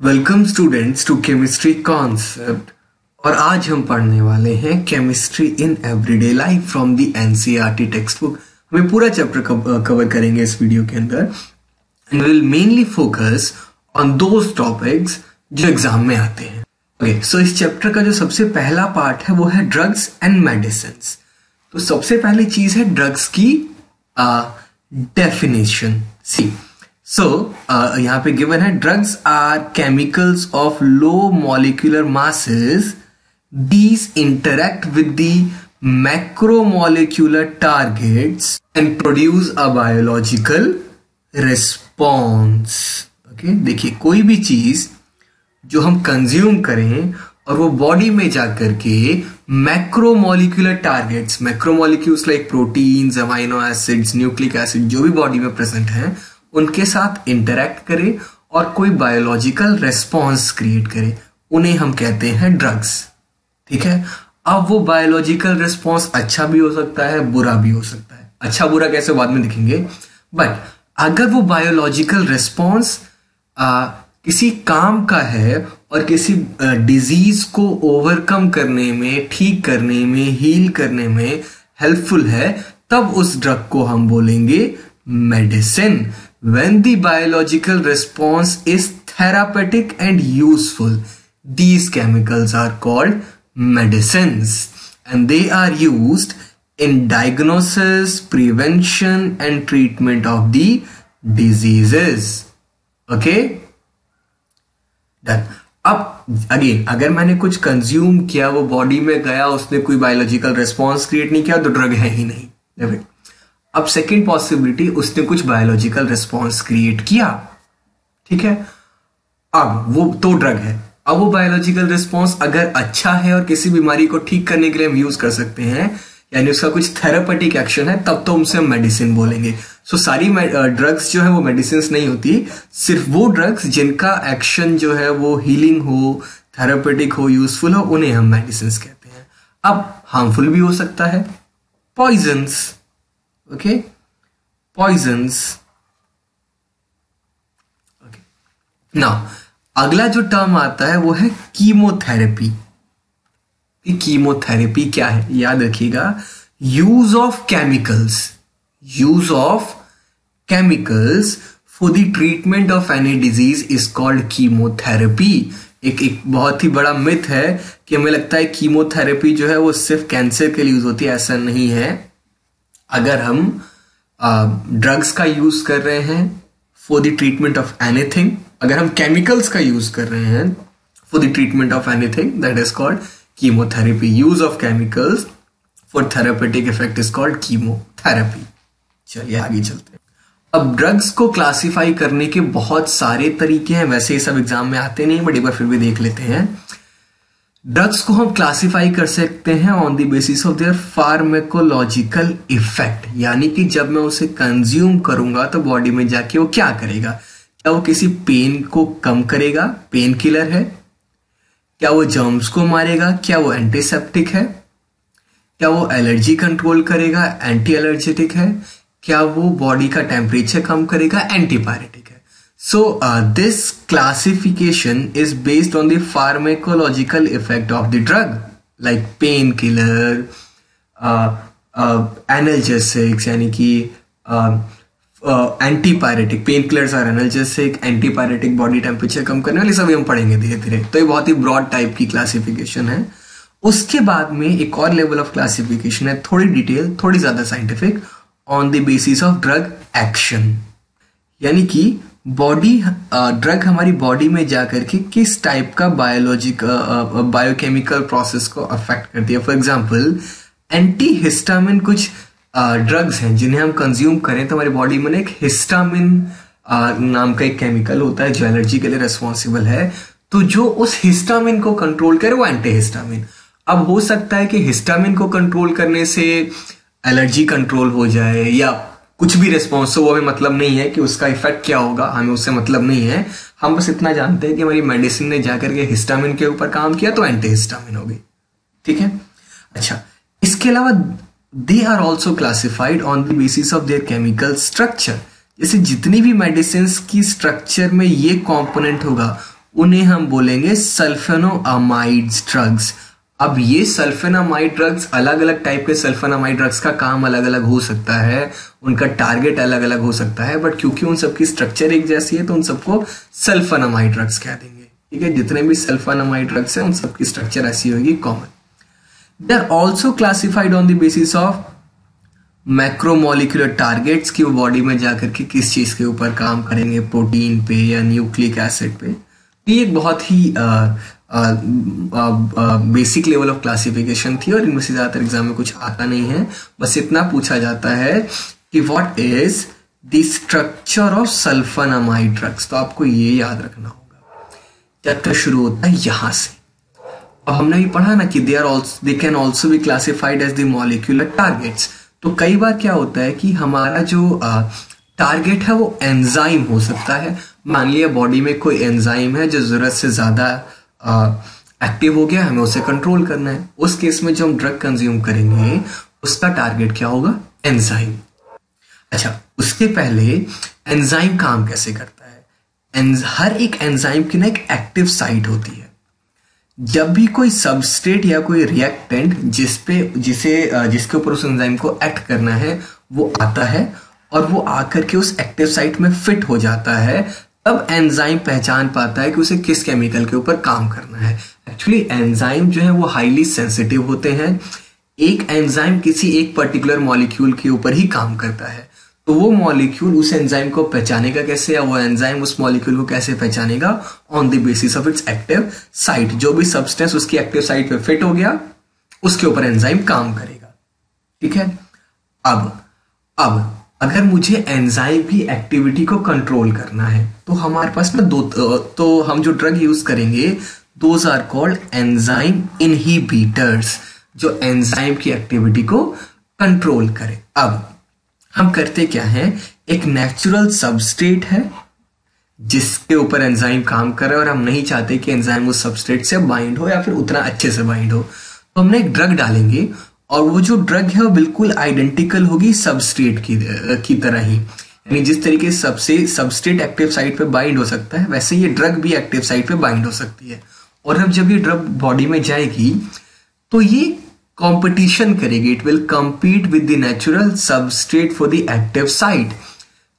Welcome students to chemistry concept और आज हम पढ़ने वाले हैं chemistry in everyday life from the NCERT text book हमें पूरा चैप्टर कवर करेंगे इस वीडियो के अंदर. And will mainly focus on those topics जो एग्ज़ाम में आते हैं. ओके सो इस चैप्टर का जो सबसे पहला पार्ट है वो है ड्रग्स एंड मेडिसिन तो सबसे पहली चीज़ है ड्रग्स की डेफिनेशन सी सो यहाँ पे गिवन है drugs are chemicals of low molecular masses these interact with the macromolecular targets and produce a biological response okay देखिए, कोई भी चीज़ जो हम कंज्यूम करें और वो बॉडी में जाकर के macromolecular targets macromolecules like proteins amino acids nucleic acid जो भी बॉडी में प्रेजेंट है, उनके साथ इंटरेक्ट करे और कोई बायोलॉजिकल रेस्पॉन्स क्रिएट करे। उन्हें हम कहते हैं ड्रग्स ठीक है? अब वो बायोलॉजिकल रेस्पॉन्स अच्छा भी हो सकता है, बुरा भी हो सकता है। अच्छा बुरा कैसे बाद में दिखेंगे। बट अगर वो बायोलॉजिकल रेस्पॉन्स किसी काम का है और किसी डिज़ीज़ को ओवरकम करने में, ठीक करने में हील करने में हेल्पफुल है, तब उस ड्रग को हम बोलेंगे medicine when the biological response is therapeutic and useful these chemicals are called medicine and they are used in diagnosis prevention and treatment of the diseases okay done अब again अगर मैंने कुछ कंज्यूम किया, वो body में गया, उसने कोई बायोलॉजिकल रिस्पॉन्स क्रिएट नहीं किया तो ड्रग है ही नहीं. अब सेकेंड पॉसिबिलिटी उसने कुछ बायोलॉजिकल रिस्पॉन्स क्रिएट किया. ठीक है? अब, वो तो ड्रग है. अब वो बायोलॉजिकल रिस्पॉन्स अगर अच्छा है और किसी बीमारी को ठीक करने के लिए हम यूज़ कर सकते हैं, यानी उसका कुछ थेरापेटिक एक्शन है, तब तो उनसे हम मेडिसिन बोलेंगे. सो so, सारी ड्रग्स जो है वो मेडिसिन नहीं होती। सिर्फ़ वो ड्रग्स जिनका एक्शन जो है वो हीलिंग हो थेरापेटिक हो यूजफुल हो उन्हें हम मेडिसिन कहते हैं। अब हार्मफुल भी हो सकता है। Poisons okay? Poisons. Okay. Now अगला जो टर्म आता है वो है कीमोथेरेपी कीमोथेरेपी क्या है? याद रखिएगा। Use of chemicals use of chemicals for the treatment of any disease is called chemotherapy एक एक बहुत ही बड़ा मिथ है कि हमें लगता है कीमोथेरेपी जो है वो सिर्फ़ कैंसर के लिए यूज़ होती है, ऐसा नहीं है। अगर हम ड्रग्स का यूज़ कर रहे हैं for the treatment of anything अगर हम केमिकल्स का यूज़ कर रहे हैं for the treatment of anything that is called chemotherapy use of chemicals for therapeutic effect is called chemotherapy चलिए आगे चलते हैं। अब ड्रग्स को क्लासिफाई करने के बहुत सारे तरीके हैं। वैसे ये सब एग्ज़ाम में आते नहीं बट एक बार फिर भी देख लेते हैं। ड्रग्स को हम क्लासिफाई कर सकते हैं on the basis of their pharmacological effect यानी कि जब मैं उसे कंज्यूम करूँगा तो बॉडी में जाके वो क्या करेगा? क्या वो किसी पेन को कम करेगा? पेन किलर है। क्या वो जर्म्स को मारेगा? क्या वो एंटीसेप्टिक है? क्या वो एलर्जी कंट्रोल करेगा? एंटी एलर्जेटिक है। क्या वो बॉडी का टेम्परेचर कम करेगा? एंटीबायोटिक है। So this classification is based on the pharmacological effect of the drug, like painkiller, uh, uh, यानी कि antipyretic pain killers are analgesic antipyretic body temperature कम करने वाले सभी हम पढ़ेंगे धीरे धीरे तो ये बहुत ही ब्रॉड टाइप की क्लासिफिकेशन है। उसके बाद में एक और लेवल ऑफ़ क्लासिफिकेशन है थोड़ी डिटेल थोड़ी ज़्यादा scientific on the basis of drug action यानी कि बॉडी ड्रग हमारी बॉडी में जाकर के किस टाइप का बायोलॉजिक बायोकेमिकल प्रोसेस को अफेक्ट करती है? For example anti histamine drugs drugs हैं जिन्हें हम कंज्यूम करें तो हमारी बॉडी में एक हिस्टामिन नाम का एक केमिकल होता है जो एलर्जी के लिए रेस्पॉन्सिबल है। तो जो उस हिस्टामिन को कंट्रोल करे वो एंटी हिस्टामिन अब हो सकता है कि हिस्टामिन को कंट्रोल करने से एलर्जी कंट्रोल हो जाए या कुछ भी रिस्पॉन्स हो वो हमें मतलब नहीं है कि उसका इफ़ेक्ट क्या होगा। हमें उससे मतलब नहीं है। हम बस इतना जानते हैं कि हमारी मेडिसिन ने जाकर के हिस्टामिन के ऊपर काम किया तो एंटी हिस्टामिन हो गई। ठीक है? अच्छा इसके अलावा they are also classified on the basis of their chemical structure जैसे जितनी भी मेडिसिन की स्ट्रक्चर में ये कॉम्पोनेंट होगा, उन्हें हम बोलेंगे सल्फेनोअमाइड्स ड्रग्स अब ये सल्फेनामाइड ड्रग्स अलग अलग टाइप के सल्फेनामाइड ड्रग्स का काम अलग अलग हो सकता है। उनका टारगेट अलग अलग हो सकता है बट क्योंकि उन सबकी स्ट्रक्चर एक जैसी है तो उन सबको सल्फेनामाइड ड्रग्स कह देंगे। ठीक है? जितने भी सल्फेनामाइड ड्रग्स हैं, उन सबकी स्ट्रक्चर ऐसी होगी common they are also classified on the basis of macromolecular targets की वो बॉडी में जाकर के किस चीज़ के ऊपर काम करेंगे प्रोटीन पे या न्यूक्लिक एसिड पे। ये एक बहुत ही बेसिक लेवल ऑफ़ क्लासिफिकेशन थी और इनमें से ज़्यादातर एग्ज़ाम में कुछ आता नहीं है। बस इतना पूछा जाता है कि what is the structure of sulphonamide drugs तो आपको ये याद रखना होगा। चैप्टर शुरू होता है यहाँ से। अब हमने भी पढ़ा ना कि they are also they can also be classified as the molecular targets तो कई बार क्या होता है कि हमारा जो टारगेट है वो एंजाइम हो सकता है। मान लिया बॉडी में कोई एंजाइम है जो ज़रूरत से ज़्यादा एक्टिव हो गया, हमें उसे कंट्रोल करना है। उस केस में जो हम ड्रग कंज्यूम करेंगे, उसका टारगेट क्या होगा? एंजाइम अच्छा उसके पहले एंजाइम काम कैसे करता है? हर एक एंजाइम की ना एक एक्टिव साइट होती है। जब भी कोई सबस्ट्रेट या कोई रिएक्टेंट जिस पे, जिसे जिसके ऊपर उस एंजाइम को एक्ट करना है, वो आता है और वो आकर के उस एक्टिव साइट में फिट हो जाता है तब एंजाइम पहचान पाता है कि उसे किस केमिकल के ऊपर काम करना है। एक्चुअली एंजाइम जो है वो हाईली सेंसिटिव होते हैं। एक एंजाइम किसी एक पर्टिकुलर मॉलिक्यूल के ऊपर ही काम करता है। तो वो मॉलिक्यूल उस एंजाइम को पहचानेगा कैसे या वो एंजाइम उस मॉलिक्यूल को कैसे पहचानेगा? On the basis of its active site जो भी सब्सटेंस उसकी एक्टिव साइट पे फिट हो गया, उसके ऊपर एंजाइम काम करेगा। ठीक है? अब अब अगर मुझे एंजाइम की एक्टिविटी को कंट्रोल करना है तो हमारे पास ना दो तो हम जो ड्रग यूज़ करेंगे those are called enzyme inhibitors जो एंजाइम की एक्टिविटी को कंट्रोल करे। अब, हम करते क्या है? एक नेचुरल सबस्ट्रेट है, जिसके ऊपर एंजाइम काम कर रहा है और हम नहीं चाहते कि एंजाइम उस सबस्ट्रेट से बाइंड हो या फिर उतना अच्छे से बाइंड हो। तो हमने एक ड्रग डालेंगे और वो जो ड्रग है वो बिल्कुल आइडेंटिकल होगी सबस्ट्रेट की की तरह ही। यानी जिस तरीके सबसे सबस्ट्रेट एक्टिव साइट पे बाइंड हो सकता है, वैसे ये ड्रग भी एक्टिव साइट पे बाइंड हो सकती है। और अब जब ये ड्रग बॉडी में जाएगी तो ये कंपटीशन करेगी। It will compete with the natural substrate for the active site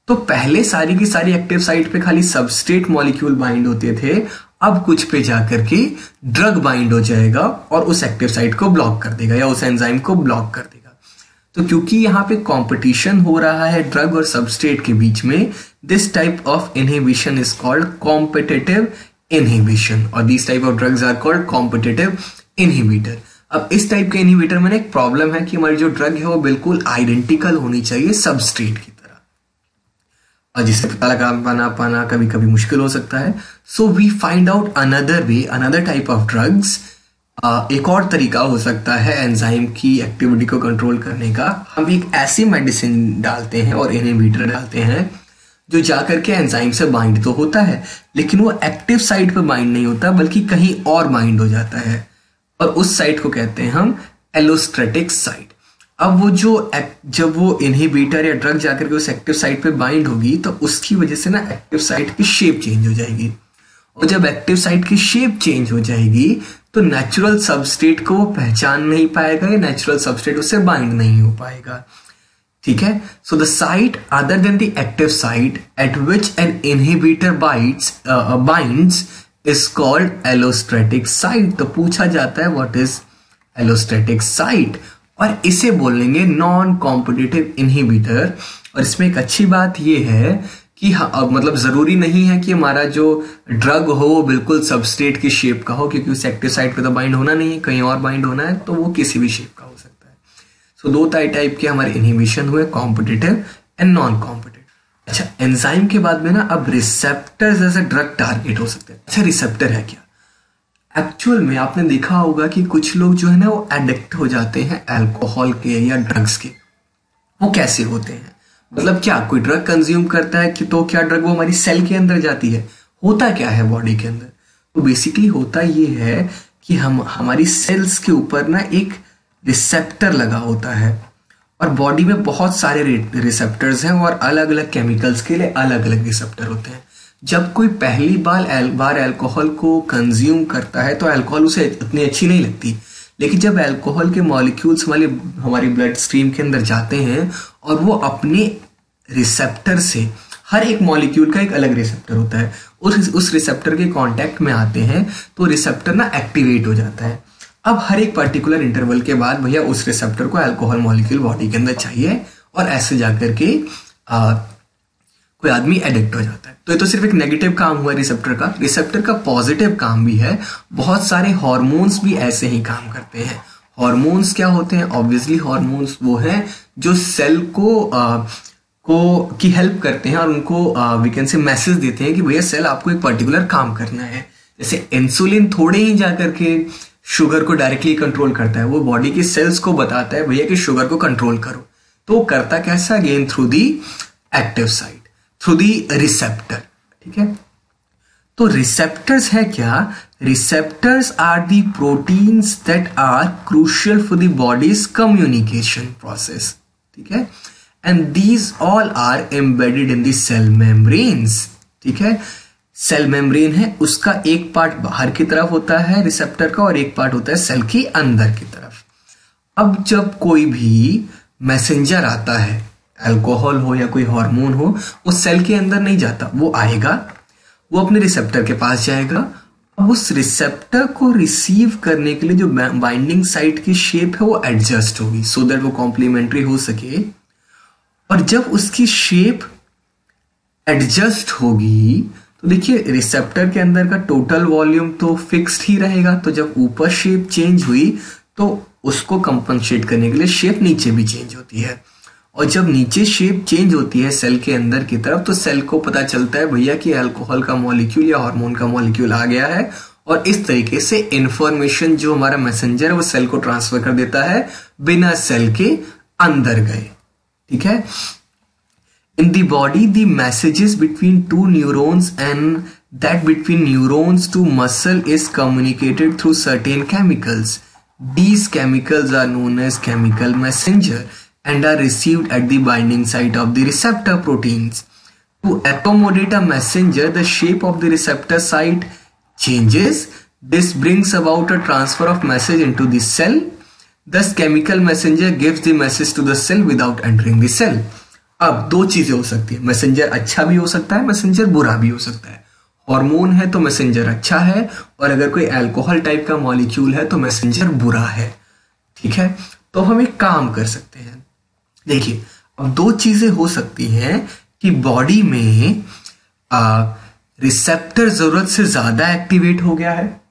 तो पहले सारी की सारी एक्टिव साइट पे खाली सबस्ट्रेट मॉलिक्यूल बाइंड होते थे अब कुछ पे जाकर के ड्रग बाइंड हो जाएगा और उस एक्टिव साइट को ब्लॉक कर देगा या उस एंजाइम को ब्लॉक कर देगा। तो क्योंकि यहाँ पे कंपटीशन हो रहा है ड्रग और सबस्ट्रेट के बीच में this type of inhibition is called competitive inhibition और this type of drugs are called competitive inhibitor अब इस टाइप के इनहिबिटर में एक प्रॉब्लम है कि हमारी जो ड्रग है वो बिल्कुल आइडेंटिकल होनी चाहिए सबस्ट्रेट की। और जिसे पता लगा पाना कभी कभी मुश्किल हो सकता है। So we find out another way another type of drugs एक और तरीका हो सकता है एंजाइम की एक्टिविटी को कंट्रोल करने का। हम एक ऐसी मेडिसिन डालते हैं और इनहिबिटर डालते हैं, जो जाकर के एंजाइम से बाइंड तो होता है, लेकिन वो एक्टिव साइट पर बाइंड नहीं होता, बल्कि कहीं और बाइंड हो जाता है। और उस साइट को कहते हैं हम एलोस्ट्रेटिक साइट अब वो जो जब वो इनहिबिटर या ड्रग जाकर के उस एक्टिव साइट पे बाइंड होगी तो उसकी वजह से ना एक्टिव साइट की शेप चेंज हो जाएगी। और जब एक्टिव साइट की शेप चेंज हो जाएगी तो नेचुरल सबस्टेट को वो पहचान नहीं पाएगा या नेचुरल सबस्टेट उससे बाइंड नहीं हो पाएगा। ठीक है? So the site other than the active site at which an inhibitor bites binds is called allosteric site तो पूछा जाता है व्हाट इज़ एलोस्ट्रेटिक साइट और इसे बोलेंगे नॉन कॉम्पिटेटिव इनहिबिटर और इसमें एक अच्छी बात यह है कि हाँ मतलब ज़रूरी नहीं है कि हमारा जो ड्रग हो वो बिल्कुल सबस्टेट की शेप का हो क्योंकि उस एक्टिव साइट पे तो बाइंड होना नहीं है कहीं और बाइंड होना है तो वो किसी भी शेप का हो सकता है। सो so, दो टाइप के हमारे इनहिबिशन हुए कॉम्पिटेटिव एंड नॉन कॉम्पिटेटिव अच्छा एंजाइम के बाद में ना अब रिसेप्टर जैसे ड्रग टारगेट हो सकते हैं। अच्छा रिसेप्टर है क्या? एक्चुअल में आपने देखा होगा कि कुछ लोग जो है ना, वो एडिक्ट हो जाते हैं अल्कोहल के या ड्रग्स के। वो कैसे होते हैं? मतलब क्या, कोई ड्रग कंज्यूम करता है कि तो क्या ड्रग वो हमारी सेल के अंदर जाती है? होता क्या है बॉडी के अंदर? तो बेसिकली होता ये है कि हम, हमारी सेल्स के ऊपर ना एक रिसेप्टर लगा होता है। और बॉडी में बहुत सारे रिसेप्टर्स हैं और अलग अलग केमिकल्स के लिए अलग अलग रिसेप्टर होते हैं। जब कोई पहली बार एल, बार अल्कोहल को कंज्यूम करता है तो अल्कोहल उसे इतनी अच्छी नहीं लगती। लेकिन जब अल्कोहल के मॉलिक्यूल्स वाले हमारी ब्लड स्ट्रीम के अंदर जाते हैं और वो अपने रिसेप्टर से हर एक मॉलिक्यूल का एक अलग रिसेप्टर होता है। उस उस रिसेप्टर के कांटेक्ट में आते हैं तो रिसेप्टर ना एक्टिवेट हो जाता है। अब हर एक पर्टिकुलर इंटरवल के बाद भैया उस रिसेप्टर को अल्कोहल मॉलिक्यूल बॉडी के अंदर चाहिए और ऐसे जाकर के आ, कोई आदमी एडिक्ट हो जाता है। तो ये तो सिर्फ़ एक नेगेटिव काम हुआ रिसेप्टर का। रिसेप्टर का पॉजिटिव काम भी है। बहुत सारे हॉर्मोन्स भी ऐसे ही काम करते हैं। हॉर्मोन्स क्या होते हैं? ऑब्वियसली हॉर्मोन्स वो हैं जो सेल को आ, को की हेल्प करते हैं और उनको वी कैन से मैसेज देते हैं कि भैया सेल आपको एक पर्टिकुलर काम करना है। जैसे इंसुलिन थोड़े ही जाकर के शुगर को डायरेक्टली कंट्रोल करता है। वो बॉडी के सेल्स को बताता है भैया कि शुगर को कंट्रोल करो। तो करता कैसा? Gain through the active side through the receptor ठीक है? तो रिसेप्टर्स है क्या? Receptors are the proteins that are crucial for the body's communication process ठीक है? And these all are embedded in the cell membranes ठीक है? सेल मेम्ब्रेन है, उसका एक पार्ट बाहर की तरफ़ होता है रिसेप्टर का और एक पार्ट होता है सेल के अंदर की तरफ़। अब जब कोई भी मैसेंजर आता है अल्कोहल हो या कोई हार्मोन हो वो सेल के अंदर नहीं जाता। वो आएगा, वो अपने रिसेप्टर के पास जाएगा। अब उस रिसेप्टर को रिसीव करने के लिए जो बाइंडिंग साइट की शेप है, वो एडजस्ट होगी सो दैट वो कॉम्प्लीमेंट्री हो सके। और जब उसकी शेप एडजस्ट होगी तो देखिए रिसेप्टर के अंदर का टोटल वॉल्यूम तो फिक्स्ड ही रहेगा। तो जब ऊपर शेप चेंज हुई तो उसको कंपनसेट करने के लिए शेप नीचे भी चेंज होती है। और जब नीचे शेप चेंज होती है सेल के अंदर की तरफ़ तो सेल को पता चलता है, भैया, कि अल्कोहल का मॉलिक्यूल या हार्मोन का मॉलिक्यूल आ गया है। और इस तरीके से इंफॉर्मेशन जो हमारा मैसेंजर है, वो सेल को ट्रांसफ़र कर देता है, बिना सेल के अंदर गए। ठीक है? In the body the messages between two neurons and that between neurons to muscle is communicated through certain chemicals these chemicals are known as chemical messenger and are received at the binding site of the receptor proteins. To accommodate a messenger, the shape of the receptor site changes. This brings about a transfer of message into the cell. Thus, chemical messenger gives the message to the cell without entering the cell. अब दो चीज़ें हो सकती है messenger अच्छा भी हो सकता है मैसेंजर बुरा भी हो सकता है हार्मोन है तो मैसेंजर अच्छा है और अगर कोई अल्कोहल टाइप का मॉलिक्यूल है तो मैसेंजर बुरा है ठीक है तो हम एक काम कर सकते हैं देखिए, अब दो चीज़ें हो सकती हैं कि बॉडी में रिसेप्टर ज़रूरत से ज़्यादा एक्टिवेट हो गया है।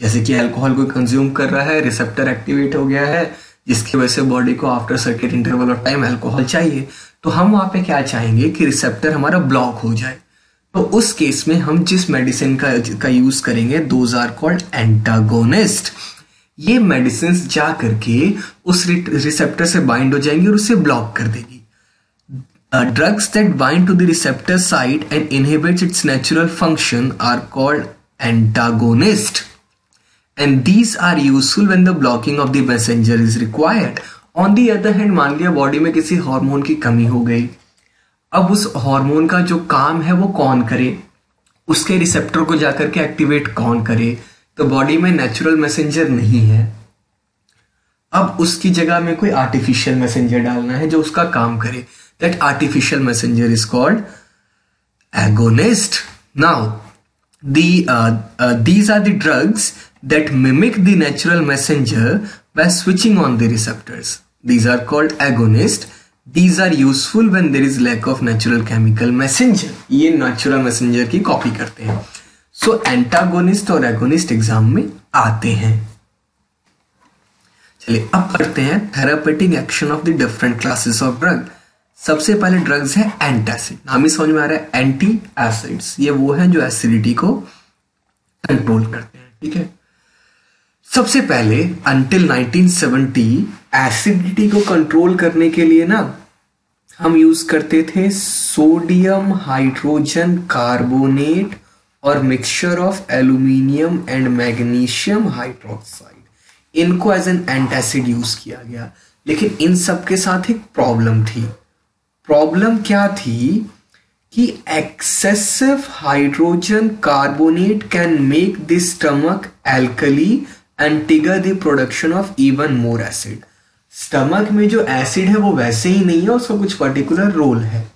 जैसे कि अल्कोहल को कंज्यूम कर रहा है रिसेप्टर एक्टिवेट हो गया है, जिसकी वजह से बॉडी को after certain interval of time alcohol चाहिए। तो हम वहाँ पे क्या चाहेंगे कि रिसेप्टर हमारा ब्लॉक हो जाए। तो उस केस में हम जिस मेडिसिन का का यूज़ करेंगे दोज आर कॉल्ड एंटागोनिस्ट ये मेडिसिन जा करके उस रिसेप्टर से बाइंड हो जाएँगी और उसे ब्लॉक कर देगी। Drugs that bind to the receptor site and inhibits its natural function are called antagonist and these are useful when the blocking of the messenger is required on the other hand मान लिया body में किसी hormone की कमी हो गई। अब उस हार्मोन का जो काम है वो कौन करे? उसके रिसेप्टर को जाकर के एक्टिवेट कौन करे? तो बॉडी में नेचुरल मैसेंजर नहीं है। अब उसकी जगह में कोई आर्टिफिशियल मैसेंजर डालना है जो उसका काम करे। That artificial messenger is called agonist now these are drugs that mimic the natural messenger by switching on the receptors these are called agonist these are useful when there is lack of natural chemical messenger ये natural messenger की copy करते हैं। So antagonist और agonist exam में आते हैं। चलिए, अब पढ़ते हैं therapeutic action of the different classes of drug सबसे पहले ड्रग्स है एंटासिड नाम ही समझ में आ रहा है एंटी एसिड्स ये वो हैं जो एसिडिटी को कंट्रोल करते हैं, ठीक है? सबसे पहले अंटिल 1970 एसिडिटी को कंट्रोल करने के लिए ना, हम यूज़ करते थे सोडियम हाइड्रोजन कार्बोनेट और mixture of aluminium and magnesium hydroxide इनको एज एन एंटासिड यूज़ किया गया। लेकिन इन सब के साथ एक प्रॉब्लम थी। प्रॉब्लम क्या थी कि excessive hydrogen carbonate can make the stomach alkali and trigger the production of even more acid stomach में जो एसिड है वो वैसे ही नहीं है उसका कुछ पर्टिकुलर रोल है।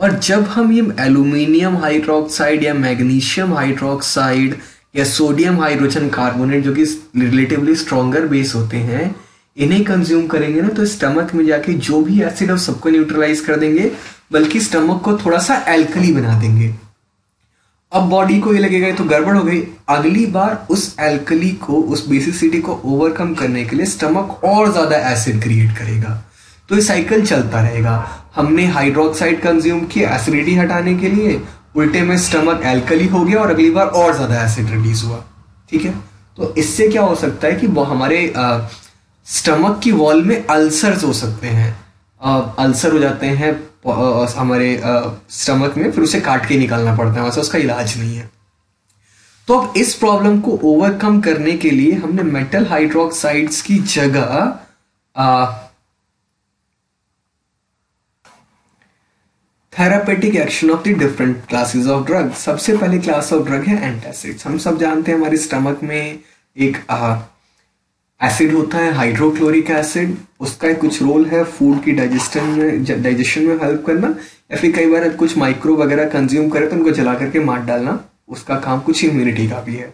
और जब हम ये एल्यूमिनियम हाइड्रोक्साइड या मैग्नीशियम हाइड्रोक्साइड या सोडियम हाइड्रोजन कार्बोनेट जो कि रिलेटिवली स्ट्रॉन्गर बेस होते हैं, इन्हें कंज्यूम करेंगे ना तो स्टमक में जाके जो भी एसिड है सबको न्यूट्रलाइज कर देंगे, बल्कि स्टमक को थोड़ा सा एल्कली बना देंगे। अब बॉडी को ये लगेगा तो गड़बड़ हो गई। अगली बार उस एल्कली को, उस बेसिसिटी को ओवरकम करने के लिए स्टमक और ज़्यादा एसिड क्रिएट करेगा। तो ये साइकिल चलता रहेगा। हमने हाइड्रोक्साइड कंज्यूम किया एसिडिटी हटाने के लिए, उल्टे में स्टमक एल्कली हो गया और अगली बार और ज़्यादा एसिड रिलीज़ हुआ। ठीक है? तो इससे क्या हो सकता है कि वो हमारे स्टमक की वॉल में अल्सर्स हो सकते हैं। अल्सर हो जाते हैं हमारे स्टमक में, फिर उसे काट के निकालना पड़ता है, वैसे उसका इलाज नहीं है। तो अब इस प्रॉब्लम को ओवरकम करने के लिए हमने मेटल हाइड्रोक्साइड्स की जगह therapeutic action of the different classes of drug सबसे पहले क्लास ऑफ़ ड्रग है एंटासिड्स हम सब जानते हैं हमारे स्टमक में एक एसिड होता है हाइड्रोक्लोरिक एसिड उसका कुछ रोल है फ़ूड की डाइजेशन में डाइजेशन में हेल्प करना। या फिर कई बार कुछ माइक्रो वगैरह कंज्यूम करे तो उनको जला करके मार डालना। उसका काम कुछ इम्यूनिटी का भी है।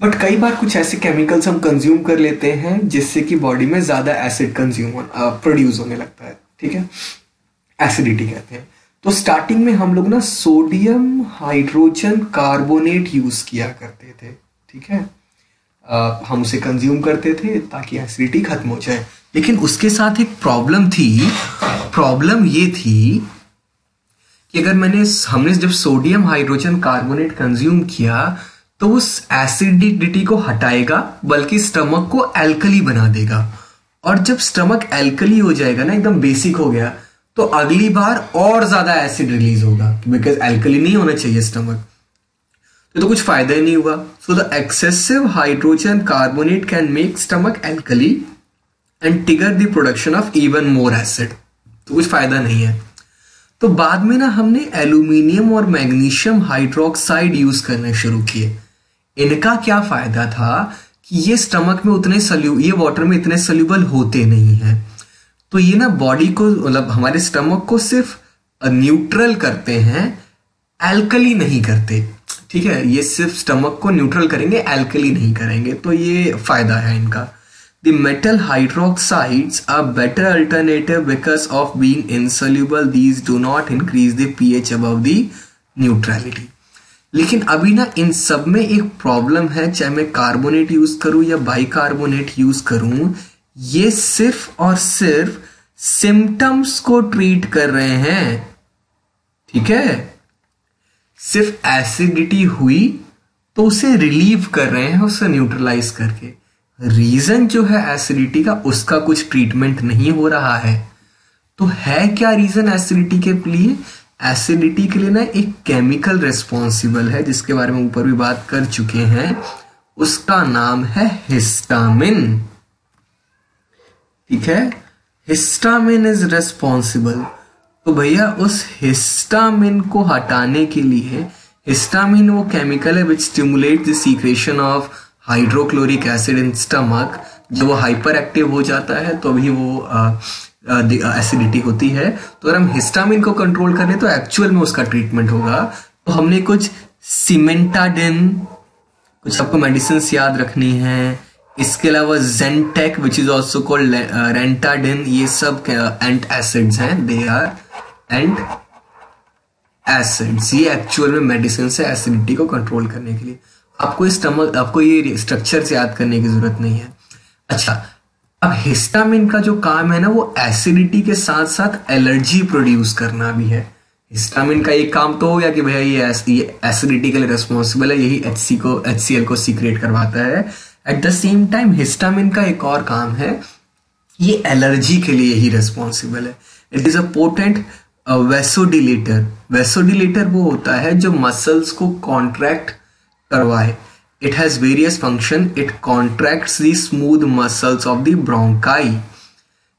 बट कई बार कुछ ऐसे केमिकल्स हम कंज्यूम कर लेते हैं जिससे कि बॉडी में ज़्यादा एसिड कंज्यूम प्रोड्यूस होने लगता है। ठीक है? एसिडिटी कहते हैं। तो स्टार्टिंग में हम लोग ना सोडियम हाइड्रोजन कार्बोनेट यूज़ किया करते थे ठीक है? आ, हम उसे कंज्यूम करते थे ताकि एसिडिटी खत्म हो जाए। लेकिन उसके साथ एक प्रॉब्लम थी। प्रॉब्लम ये थी कि अगर मैंने हमने जब सोडियम हाइड्रोजन कार्बोनेट कंज्यूम किया तो उस एसिडिटी को हटाएगा बल्कि स्टमक को एल्कली बना देगा। और जब स्टमक एल्कली हो जाएगा ना एकदम बेसिक हो गया तो अगली बार और ज़्यादा एसिड रिलीज़ होगा बिकॉज़ एल्कली नहीं होना चाहिए स्टमक तो, तो कुछ फ़ायदा ही नहीं हुआ। So the excessive hydrogen carbonate can make stomach alkali and trigger the production of even more acid तो कुछ फ़ायदा नहीं है। तो बाद में ना हमने एल्यूमिनियम और मैग्नीशियम हाइड्रोक्साइड यूज़ करने शुरू किए। इनका क्या फ़ायदा था कि ये स्टमक में उतने सल्यू ये वाटर में इतने सल्यूबल होते नहीं है। तो ये ना बॉडी को मतलब हमारे स्टमक को सिर्फ़ न्यूट्रल करते हैं एल्कली नहीं करते। ठीक है? ये सिर्फ़ स्टमक को न्यूट्रल करेंगे एल्कली नहीं करेंगे। तो ये फ़ायदा है इनका। The metal hydroxides are better alternative because of being insoluble these do not increase the pH above the neutrality लेकिन अभी ना इन सब में एक प्रॉब्लम है, चाहे मैं कार्बोनेट यूज़ करूँ या बाइकार्बोनेट यूज़ करूँ ये सिर्फ़ और सिर्फ़ सिम्टम्स को ट्रीट कर रहे हैं। ठीक है? सिर्फ़ एसिडिटी हुई तो उसे रिलीव कर रहे हैं, उसे न्यूट्रलाइज करके। रीजन जो है एसिडिटी का, उसका कुछ ट्रीटमेंट नहीं हो रहा है। तो है क्या रीजन एसिडिटी के लिए? एसिडिटी के लिए ना एक केमिकल रेस्पॉन्सिबल है, जिसके बारे में ऊपर भी बात कर चुके हैं। उसका नाम है हिस्टामिन ठीक है? हिस्टामिन इज़ रेस्पॉन्सिबल तो भैया, उस हिस्टामिन को हटाने के लिए हिस्टामिन वो केमिकल है which stimulate the secretion of hydrochloric acid in stomach जब वो हाइपर एक्टिव हो जाता है तो अभी वो एसिडिटी होती है। तो अगर हम हिस्टामिन को कंट्रोल करें तो एक्चुअल में उसका ट्रीटमेंट होगा। तो हमने कुछ सीमेंटाडिन कुछ आपको मेडिसिन याद रखनी है। इसके अलावा Zantac which is also called ranitidine ये सब एंट एसिड्स हैं दे आर एंड एसिड्स ये एक्चुअल में मेडिसिन से एसिडिटी को कंट्रोल करने के लिए। आपको इस स्टमक आपको ये स्ट्रक्चर से याद करने की ज़रूरत नहीं है। अच्छा अब हिस्टामिन का जो काम है ना, वो एसिडिटी के साथ साथ एलर्जी प्रोड्यूस करना भी है। हिस्टामिन का एक काम तो हो गया कि भैया ये ये एसिडिटी के लिए रिस्पॉन्सिबल है, यही एचसी को एचसीएल को सीक्रेट करवाता है। At the same time histamine का एक और काम है ये एलर्जी के लिए ही रिस्पॉन्सिबल है. It is a potent vasodilator vasodilator वो होता है जो मसल्स को कॉन्ट्रैक्ट करवाए. It has various function it contracts the smooth muscles of the bronchi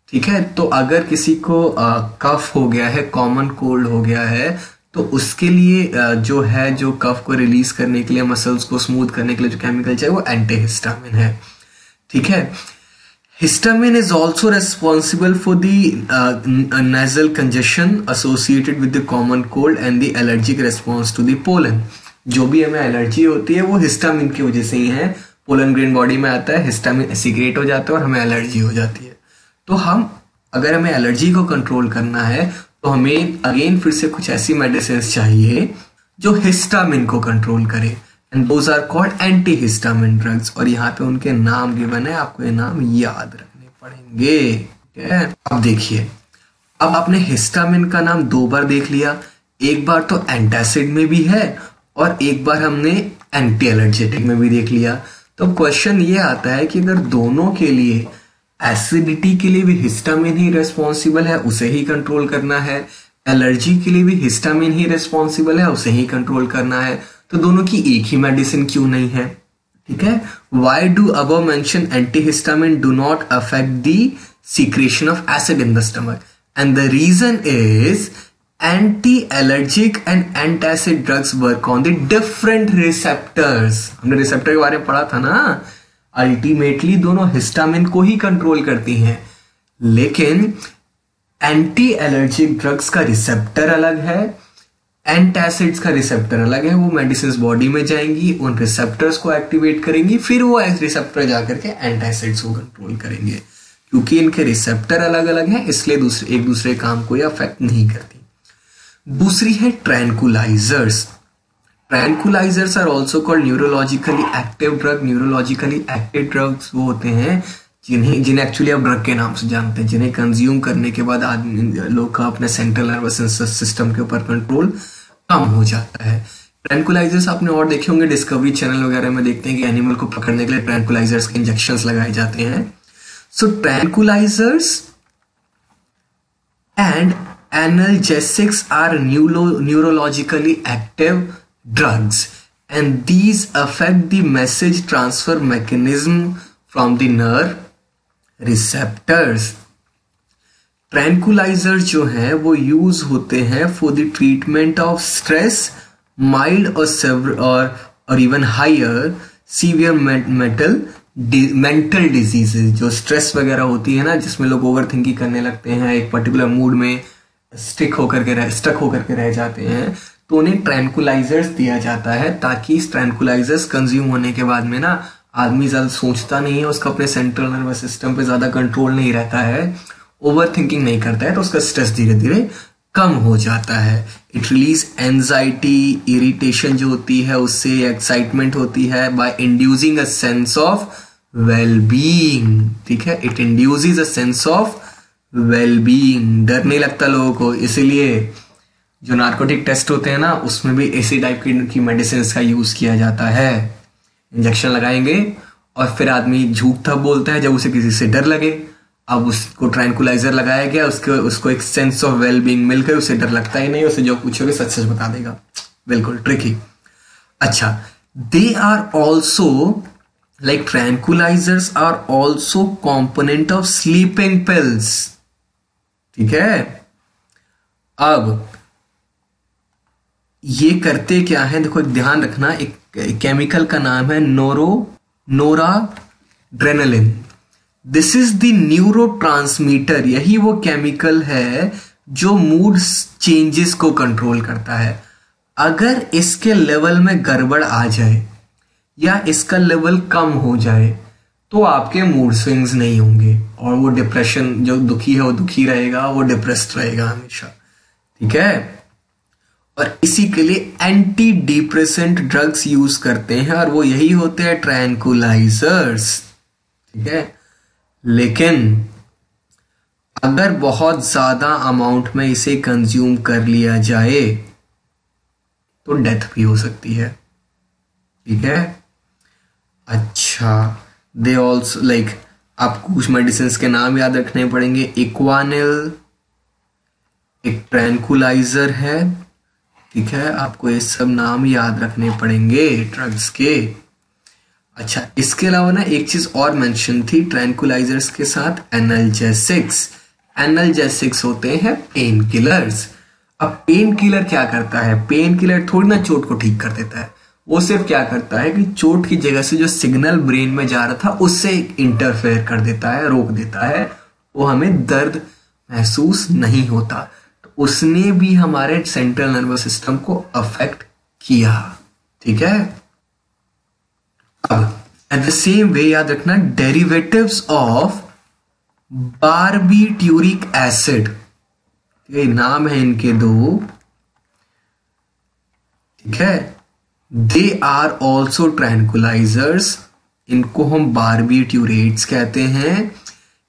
ठीक है? तो अगर किसी को कफ uh, हो गया है कॉमन कोल्ड हो गया है तो उसके लिए जो है, जो कफ को रिलीज़ करने के लिए मसल्स को स्मूथ करने के लिए, जो केमिकल चाहिए, वो एंटीहिस्टामिन है। ठीक है? Histamine is also responsible for the nasal congestion associated with the common cold and the allergic response to the pollen जो भी हमें एलर्जी होती है, वो हिस्टामिन की वजह से ही है। पोलन ग्रीन बॉडी में आता है हिस्टामिन सिगरेट हो जाता है और हमें एलर्जी हो जाती है। तो हम, अगर हमें एलर्जी को कंट्रोल करना है तो हमें अगेन फिर से कुछ ऐसी मेडिसिन चाहिए जो हिस्टामिन को कंट्रोल करे। And those are called anti histamine drugs और यहाँ पे उनके नाम गिवन है, आपको ये नाम याद रखने पड़ेंगे। अब देखिए, अब आपने हिस्टामिन का नाम दो बार देख लिया। एक बार तो एंटासिड में भी है और एक बार हमने एंटी एलर्जेटिक में भी देख लिया। तो क्वेश्चन ये आता है कि अगर दोनों के लिए एसिडिटी के लिए भी हिस्टामिन ही रेस्पॉन्सिबल है, उसे ही कंट्रोल करना है। एलर्जी के लिए भी हिस्टामिन ही रेस्पॉन्सिबल है, उसे ही कंट्रोल करना है। तो दोनों की एक ही मेडिसिन क्यों नहीं है? ठीक है? Why do above mention antihistamine do not affect the secretion of acid in the stomach and the reason is anti allergic and antacid drugs work on the different receptors हमने रिसेप्टर के बारे में पढ़ा था ना? अल्टीमेटली दोनों histamine को ही control करती हैं। लेकिन एंटी एलर्जिक ड्रग्स का रिसेप्टर अलग है एंटासिड्स का रिसेप्टर अलग है, वो मेडिसिन बॉडी में जाएँगी, उन रिसेप्टर्स को एक्टिवेट करेंगी, फिर वो एस रिसेप्टर जाकर के एंटासिड्स को कंट्रोल करेंगे। क्योंकि इनके रिसेप्टर अलग अलग हैं, इसलिए दूसरे, एक दूसरे काम को अफेक्ट नहीं करती। दूसरी है tranquillisers tranquillisers are also called neurologically active drug neurologically active drugs वो होते हैं जिन्हें जिन्हें एक्चुअली आप ड्रग के नाम से जानते हैं, जिन्हें कंज्यूम करने के बाद आदमी लोग का अपने सेंट्रल नर्वस सिस्टम के ऊपर कंट्रोल कम हो जाता है। ट्रैंकुलाइजर्स आपने और देखे होंगे डिस्कवरी चैनल वगैरह में देखते हैं कि एनिमल को पकड़ने के लिए ट्रैंकुलाइजर्स के इंजेक्शन लगाए जाते हैं। So tranquillisers and analgesics are neurologically active drugs. And these affect the message transfer mechanism from the nerve receptors. Tranquilliser जो है, वो यूज़ होते हैं for the treatment of stress mild और सेवर और और even higher severe mental mental diseases जो stress वगैरह होती है ना, जिसमें लोग ओवर थिंकिंग करने लगते हैं, एक पर्टिकुलर मूड में स्टिक होकर के रह स्टक होकर के रह जाते हैं तो उन्हें ट्रैंकुलाइजर्स दिया जाता है ताकि इस ट्रैंकुलाइजर्स कंज्यूम होने के बाद में ना आदमी ज़्यादा सोचता नहीं है, उसका अपने सेंट्रल नर्वस सिस्टम पे ज़्यादा कंट्रोल नहीं रहता है ओवर थिंकिंग नहीं करता है तो उसका स्ट्रेस धीरे धीरे कम हो जाता है। इट रिलीज़ एंजाइटी इरिटेशन जो होती है, उससे एक्साइटमेंट होती है by inducing a sense of well being ठीक है? It induce a sense of well being डर नहीं लगता लोगों को, इसीलिए जो नार्कोटिक टेस्ट होते हैं ना उसमें भी इसी टाइप की, मेडिसिन का यूज़ किया जाता है। इंजेक्शन लगाएँगे और फिर आदमी झूठ था बोलता है जब उसे किसी से डर लगे। अब उसको ट्रैंकुलाइजर लगाया गया उसके उसको एक सेंस ऑफ़ वेल बींग मिल गई उसे डर लगता ही नहीं उसे जो पूछोगे सच सच बता देगा। बिल्कुल ट्रिकी अच्छा they are also like tranquillisers are also component of sleeping pills ठीक है? अब ये करते क्या है? देखो, ध्यान रखना, एक केमिकल का नाम है noro noradrenaline this is the neurotransmitter यही वो केमिकल है जो मूड चेंजेस को कंट्रोल करता है। अगर इसके लेवल में गड़बड़ आ जाए या इसका लेवल कम हो जाए तो आपके मूड स्विंग्स नहीं होंगे और वो डिप्रेशन जो दुखी है वो दुखी रहेगा, वो डिप्रेस्ड रहेगा हमेशा। ठीक है? और इसी के लिए एंटी डिप्रेसेंट ड्रग्स यूज़ करते हैं और वो यही होते हैं ट्रैंकुलाइजर्स ठीक है? लेकिन अगर बहुत ज़्यादा अमाउंट में इसे कंज्यूम कर लिया जाए तो डेथ भी हो सकती है, ठीक है? अच्छा दे ऑल्सो लाइक आपको कुछ मेडिसिन के नाम याद रखने पड़ेंगे। इक्वानिल एक ट्रैंकुलाइजर है। ठीक है, आपको ये सब नाम याद रखने पड़ेंगे ड्रग्स के। अच्छा इसके अलावा ना एक चीज़ और मेंशन थी ट्रैंकुलाइजर्स के साथ एनर्जेसिक्स एनल्जेसिक्स होते हैं पेन किलर्स अब पेन किलर क्या करता है? पेन किलर थोड़ी ना चोट को ठीक कर देता है। वो सिर्फ़ क्या करता है कि चोट की जगह से जो सिग्नल ब्रेन में जा रहा था, उससे इंटरफेयर कर देता है, रोक देता है। वो हमें दर्द महसूस नहीं होता। उसने भी हमारे सेंट्रल नर्वस सिस्टम को अफेक्ट किया। ठीक है? अब एट द सेम वे याद रखना डेरिवेटिव्स ऑफ़ बारबीट्यूरिक एसिड ये नाम है इनके दो। ठीक है? दे आर ऑल्सो ट्रैंकुलाइजर्स इनको हम बारबीट्यूरेट्स कहते हैं।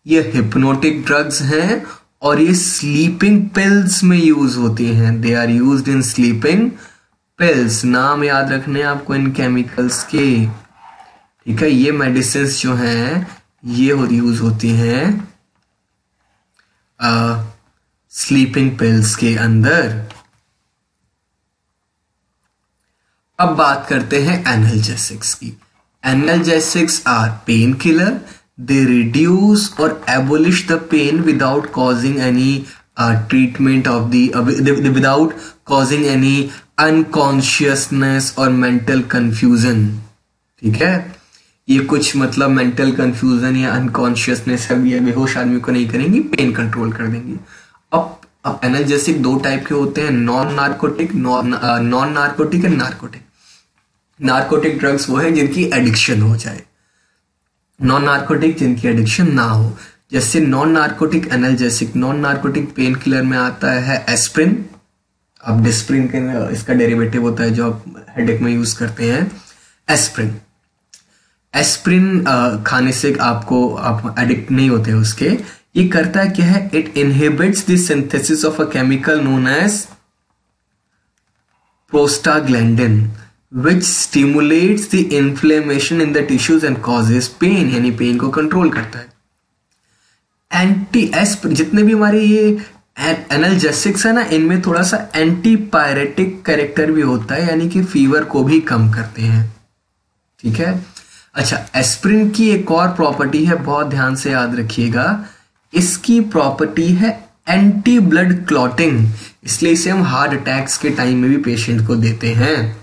ये हिप्नोटिक ड्रग्स हैं। और ये स्लीपिंग पिल्स में यूज़ होती हैं. They are use in sleeping pills नाम याद रखने आपको इन केमिकल्स के. ठीक है, ये मेडिसिन जो हैं, ये यूज़ होती हैं स्लीपिंग पिल्स के अंदर. अब बात करते हैं एनर्जेसिक्स की. Analgesics are pain killer they reduce और abolish the pain without causing any treatment of the without causing any unconsciousness और मेंटल कंफ्यूजन ठीक है? ये कुछ मतलब मेंटल कंफ्यूजन या अनकॉन्शियसनेस है, या बेहोश आदमी को नहीं करेंगी पेन कंट्रोल कर देंगी। अब अब एनर्जेसिक दो टाइप के होते हैं non narcotic non narcotic and narcotic narcotic drugs वो है जिनकी एडिक्शन हो जाए। नॉन नार्कोटिक जिनकी एडिक्शन ना हो। जैसे non narcotic analgesic non narcotic pain killer में आता है एस्प्रिन अब डिस्प्रिन के इसका डेरिवेटिव होता है जो आप हेडेक में यूज़ करते हैं। एस्प्रिन एस्प्रिन खाने से आपको, आप एडिक्ट नहीं होते उसके। ये करता है क्या है? It inhibits the synthesis of a chemical known as prostaglandin which stimulates the inflammation in the tissues and causes pain यानी पेन को कंट्रोल करता है। एंटी एस्प जितने भी हमारे ये एनर्जेसिक्स है ना, इनमें थोड़ा सा एंटीपायरेटिक कैरेक्टर भी होता है, यानी कि फीवर को भी कम करते हैं। ठीक है? अच्छा एस्प्रिन की एक और प्रॉपर्टी है, बहुत ध्यान से याद रखिएगा। इसकी प्रॉपर्टी है एंटी ब्लड क्लॉटिंग इसलिए इसे हम हार्ट अटैक्स के टाइम में भी पेशेंट को देते हैं।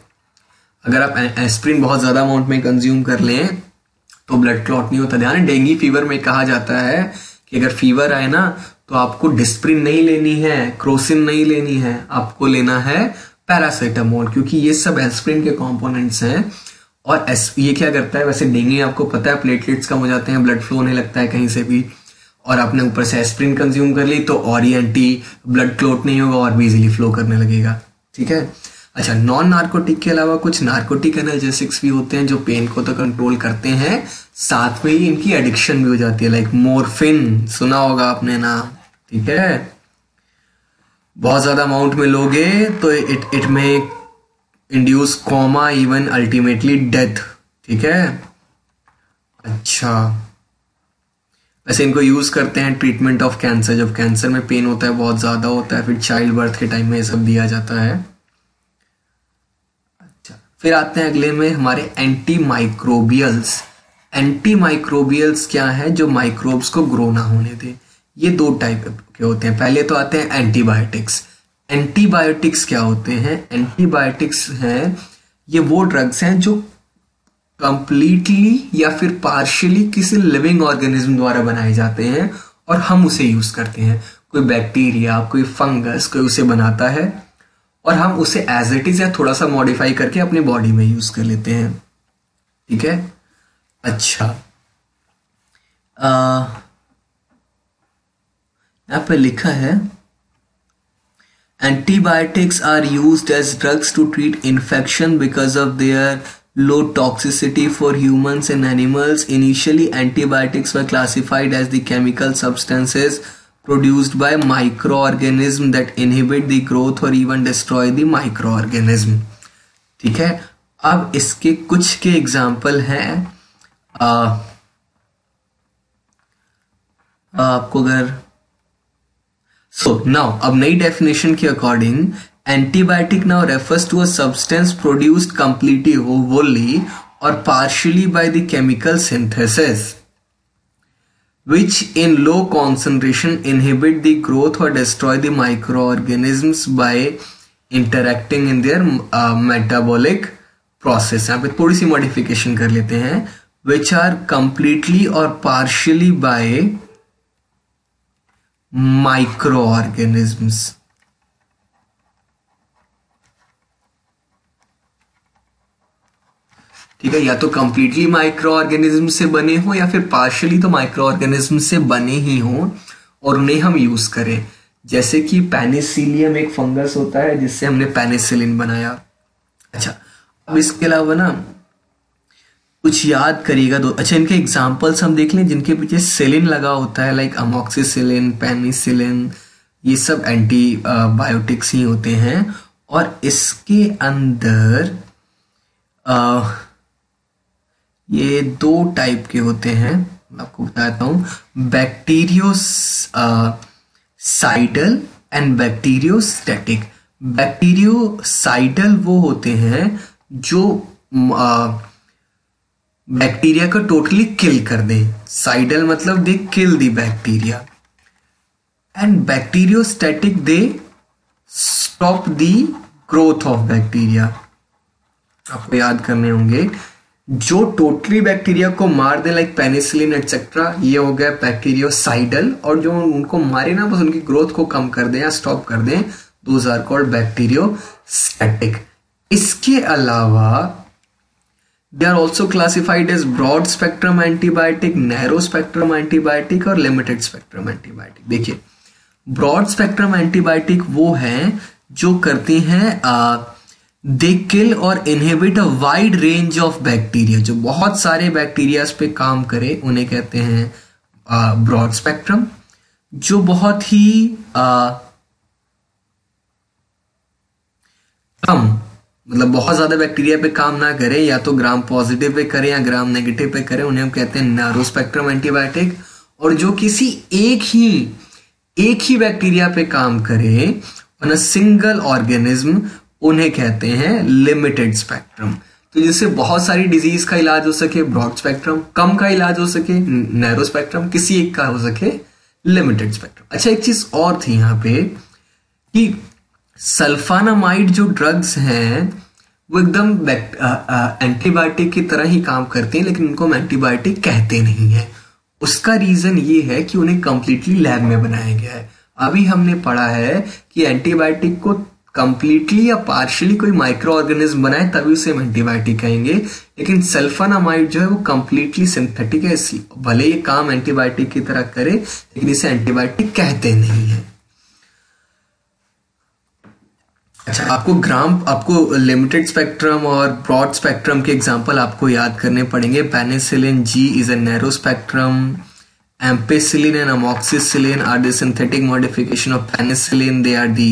अगर आप एस्प्रिन बहुत ज़्यादा अमाउंट में कंज्यूम कर लें तो ब्लड क्लॉट नहीं होता। ध्यान डेंगी फीवर में कहा जाता है कि अगर फीवर आए ना तो आपको डिस्प्रिन नहीं लेनी है, क्रोसिन नहीं लेनी है, आपको लेना है पैरासिटामोल क्योंकि ये सब एस्प्रिन के कंपोनेंट्स हैं। और एस ये क्या करता है? वैसे डेंगी आपको पता है प्लेटलेट्स कम हो जाते हैं ब्लड फ्लो नहीं लगता है कहीं से भी। और आपने ऊपर से एस्प्रिन कंज्यूम कर ली तो और ही एंटी ब्लड क्लोट नहीं होगा, और भी इजीली फ्लो करने लगेगा। ठीक है? अच्छा नॉन नार्कोटिक के अलावा कुछ नार्कोटिक एनर्जेसिक्स भी होते हैं जो पेन को तो कंट्रोल करते हैं, साथ में ही इनकी एडिक्शन भी हो जाती है लाइक मोरफिन सुना होगा आपने ना, ठीक है? बहुत ज़्यादा अमाउंट में लोगे तो इट इट में induce coma even ultimately death ठीक है? अच्छा। वैसे इनको यूज़ करते हैं ट्रीटमेंट ऑफ़ कैंसर जब कैंसर में पेन होता है, बहुत ज़्यादा होता है, फिर चाइल्ड बर्थ के टाइम में ये सब दिया जाता है। फिर आते हैं अगले में हमारे एंटी माइक्रोबियल्स एंटी माइक्रोबियल्स क्या है जो माइक्रोब्स को ग्रो ना होने दें? ये दो टाइप के होते हैं। पहले तो आते हैं एंटीबायोटिक्स एंटीबायोटिक्स क्या होते हैं? एंटीबायोटिक्स हैं, ये वो ड्रग्स हैं जो कंप्लीटली या फिर पार्शियली किसी लिविंग ऑर्गेनिज्म द्वारा बनाए जाते हैं और हम उसे यूज़ करते हैं। कोई बैक्टीरिया कोई फंगस कोई उसे बनाता है। और हम उसे एज इट इज़ या थोड़ा सा मॉडिफाई करके अपने बॉडी में यूज़ कर लेते हैं। ठीक है? अच्छा। यहाँ पे लिखा है antibiotics are used as drugs to treat infection because of their low toxicity for humans and animals initially antibiotics were classified as the chemical substances produced by microorganism that inhibit the growth or even destroy the microorganism. ठीक है? अब इसके कुछ के example हैं। आपको अगर so now अब नई डेफिनेशन के according antibiotic now refers to a produced completely हो वोली और partially by the chemical synthesis which in low concentration inhibit the growth or destroy the microorganisms by in their uh, metabolic process यहाँ पे थोड़ी सी modification कर लेते हैं which are completely or partially by microorganisms ठीक है या तो कंप्लीटली माइक्रो ऑर्गेनिज्म से बने हो या फिर पार्शली तो माइक्रो ऑर्गेनिज्म से बने ही हो और उन्हें हम यूज़ करें। जैसे कि पेनिसिलियम एक फंगस होता है जिससे हमने पेनिसिलिन बनाया। अच्छा अब इसके अलावा ना कुछ याद करिएगा दो। अच्छा इनके एग्जाम्पल्स हम देख लें जिनके पीछे सेलिन लगा होता है लाइक अमोक्सीसिलिन पेनिसिलिन ये सब एंटी बायोटिक्स ही होते हैं। और इसके अंदर आ, ये दो टाइप के होते हैं। मैं आपको बताता हूँ। Bactericidal and bacteriostatic. बैक्टीरियोसाइडल वो होते हैं जो बैक्टीरिया को टोटली किल कर दें। साइडल मतलब they kill the bacteria and bacteriostatic they stop the growth of bacteria आपको याद करने होंगे। जो टोटली बैक्टीरिया को मार दे लाइक पेनिसिलिन एटसेट्रा ये हो गया बैक्टीरियोसाइडल और जो उनको मारे ना, बस उनकी ग्रोथ को कम कर दें या स्टॉप कर दें दोज आर कॉल्ड बैक्टीरियोस्टैटिक इसके अलावा they are also classified as broad spectrum antibiotic narrow spectrum antibiotic और लिमिटेड स्पेक्ट्रम एंटीबायोटिक देखिए ब्रॉड स्पेक्ट्रम एंटीबायोटिक वो हैं जो करती हैं दे किल और inhibit a wide range of bacteria जो बहुत सारे बैक्टीरिया पे काम करे, उन्हें कहते हैं ब्रॉड स्पेक्ट्रम जो बहुत ही कम मतलब बहुत ज़्यादा बैक्टीरिया पे काम ना करे, या तो ग्राम पॉजिटिव पे करे या ग्राम नेगेटिव पे करे, उन्हें हम कहते हैं नैरो स्पेक्ट्रम एंटीबायोटिक और जो किसी एक ही एक ही बैक्टीरिया पे काम करे ऑन अ सिंगल ऑर्गेनिज्म उन्हें कहते हैं लिमिटेड स्पेक्ट्रम तो जिससे बहुत सारी डिज़ीज़ का इलाज हो सके ब्रॉड स्पेक्ट्रम कम का इलाज हो सके नैरो स्पेक्ट्रम किसी एक का हो सके लिमिटेड स्पेक्ट्रम अच्छा एक चीज़ और थी यहाँ पे कि सल्फानामाइड जो ड्रग्स हैं, वो एकदम एंटीबायोटिक की तरह ही काम करते हैं, लेकिन उनको हम एंटीबायोटिक कहते नहीं है। उसका रीजन ये है कि उन्हें कंप्लीटली लैब में बनाया गया है। अभी हमने पढ़ा है कि एंटीबायोटिक को कंप्लीटली या पार्शियली कोई माइक्रो ऑर्गेनिज्म बनाए, तभी उसे हम एंटीबायोटिक कहेंगे। लेकिन सल्फानामाइड जो है, वो कंप्लीटली सिंथेटिक है भले ये काम एंटीबायोटिक की तरह करे, लेकिन इसे एंटीबायोटिक कहते नहीं है। अच्छा आपको ग्राम, आपको लिमिटेड स्पेक्ट्रम और ब्रॉड स्पेक्ट्रम के एग्जांपल आपको याद करने पड़ेंगे। Penicillin G is a narrow spectrum ampicillin and amoxicillin are the synthetic modification of penicillin they are the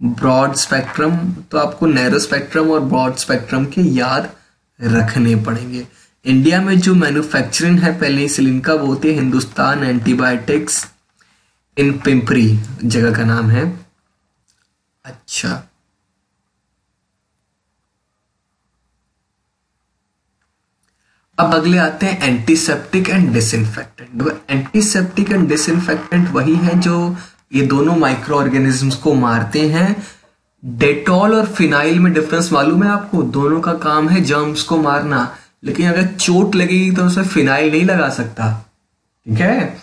broad spectrum तो आपको नैरो स्पेक्ट्रम और ब्रॉड स्पेक्ट्रम के याद रखने पड़ेंगे। इंडिया में जो मैन्युफैक्चरिंग है पेनिसिलिन का, वो होती है हिंदुस्तान एंटीबायोटिक्स इन पिंपरी जगह का नाम है। अच्छा। अब अगले आते हैं antiseptic and disinfectant antiseptic and disinfectant वही है जो ये दोनों माइक्रो ऑर्गेनिजम्स को मारते हैं। डेटॉल और फिनाइल में डिफरेंस मालूम है आपको? दोनों का काम है जर्म्स को मारना। लेकिन अगर चोट लगेगी तो उसे फिनाइल नहीं लगा सकता। ठीक है?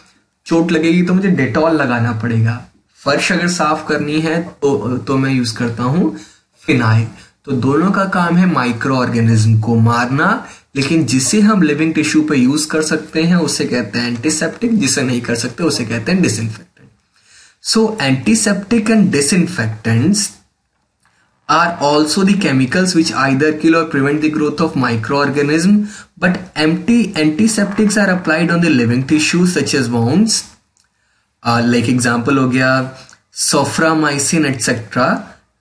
चोट लगेगी तो मुझे डेटॉल लगाना पड़ेगा। फर्श अगर साफ़ करनी है तो तो मैं यूज़ करता हूँ फिनाइल तो दोनों का काम है माइक्रो ऑर्गेनिज्म को मारना। लेकिन जिसे हम लिविंग टिश्यू पे यूज़ कर सकते हैं, उसे कहते हैं एंटीसेप्टिक जिसे नहीं कर सकते, उसे कहते हैं disinfect So antiseptic and disinfectants are also the chemicals which either kill or prevent the growth of microorganism but anti antiseptics are applied on the living tissues such as wounds uh, like example हो गया Soframycin etcetera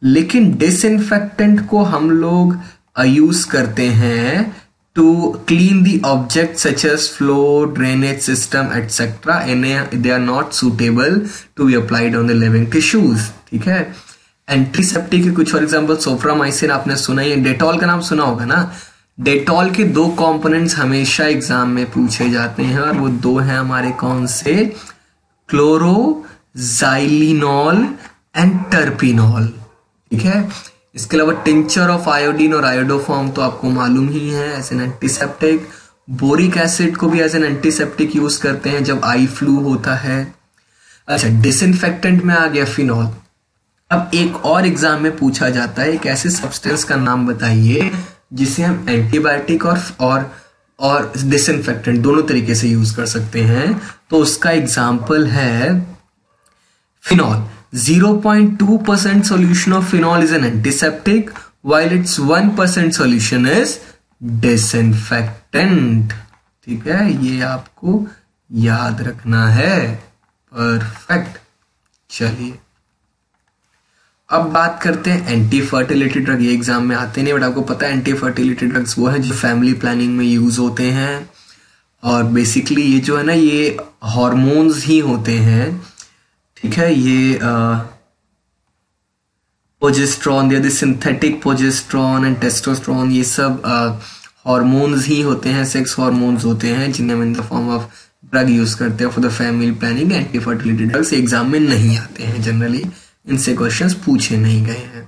लेकिन disinfectant को हम लोग use uh, करते हैं to clean the objects such as flow, drainage system, etc. and they are not suitable to be applied on the living tissues. ठीक है एंटीसेप्टिक के कुछ फॉर एग्ज़ाम्पल सोफ्रामाइसिन आपने सुना ही डेटॉल का नाम सुना होगा ना डेटॉल के दो कंपोनेंट्स हमेशा एग्ज़ाम में पूछे जाते हैं और वो दो हैं हमारे कौन से क्लोरोजाइलिनॉल एंड टर्पिनॉल ठीक है इसके अलावा टिंचर ऑफ़ आयोडीन और आयोडोफॉर्म तो आपको मालूम ही है as an antiseptic boric acid को भी एज एन एंटीसेप्टिक यूज़ करते हैं जब आई फ्लू होता है। अच्छा डिसइनफेक्टेंट में आ गया फिनॉल अब एक और एग्ज़ाम में पूछा जाता है, एक ऐसे सब्सटेंस का नाम बताइए, जिसे हम एंटीबायोटिक और और और डिसइनफेक्टेंट दोनों तरीके से यूज़ कर सकते हैं। तो उसका एग्ज़ाम्पल है phenol 0.2% solution of phenol is an antiseptic, while its 1% solution is disinfectant. ठीक है? ये आपको याद रखना है। परफेक्ट चलिए। अब बात करते हैं एंटी फर्टिलिटी ड्रग ये एग्ज़ाम में आते नहीं बट आपको पता है एंटी फर्टिलिटी ड्रग्स वो है जो फैमिली प्लानिंग में यूज़ होते हैं। और बेसिकली ये जो है ना, ये हॉर्मोन्स ही होते हैं। ठीक है, ये पोजेस्ट्रॉन या सिंथेटिक पोजेस्ट्रॉन एंड टेस्टोस्ट्रॉन ये सब हॉर्मोन्स ही होते हैं सेक्स हॉर्मोन्स होते हैं, जिन्हें हम in the form of drug use करते हैं for the family planning anti fertility drugs exam में नहीं आते हैं जनरली इनसे क्वेश्चन पूछे नहीं गए हैं।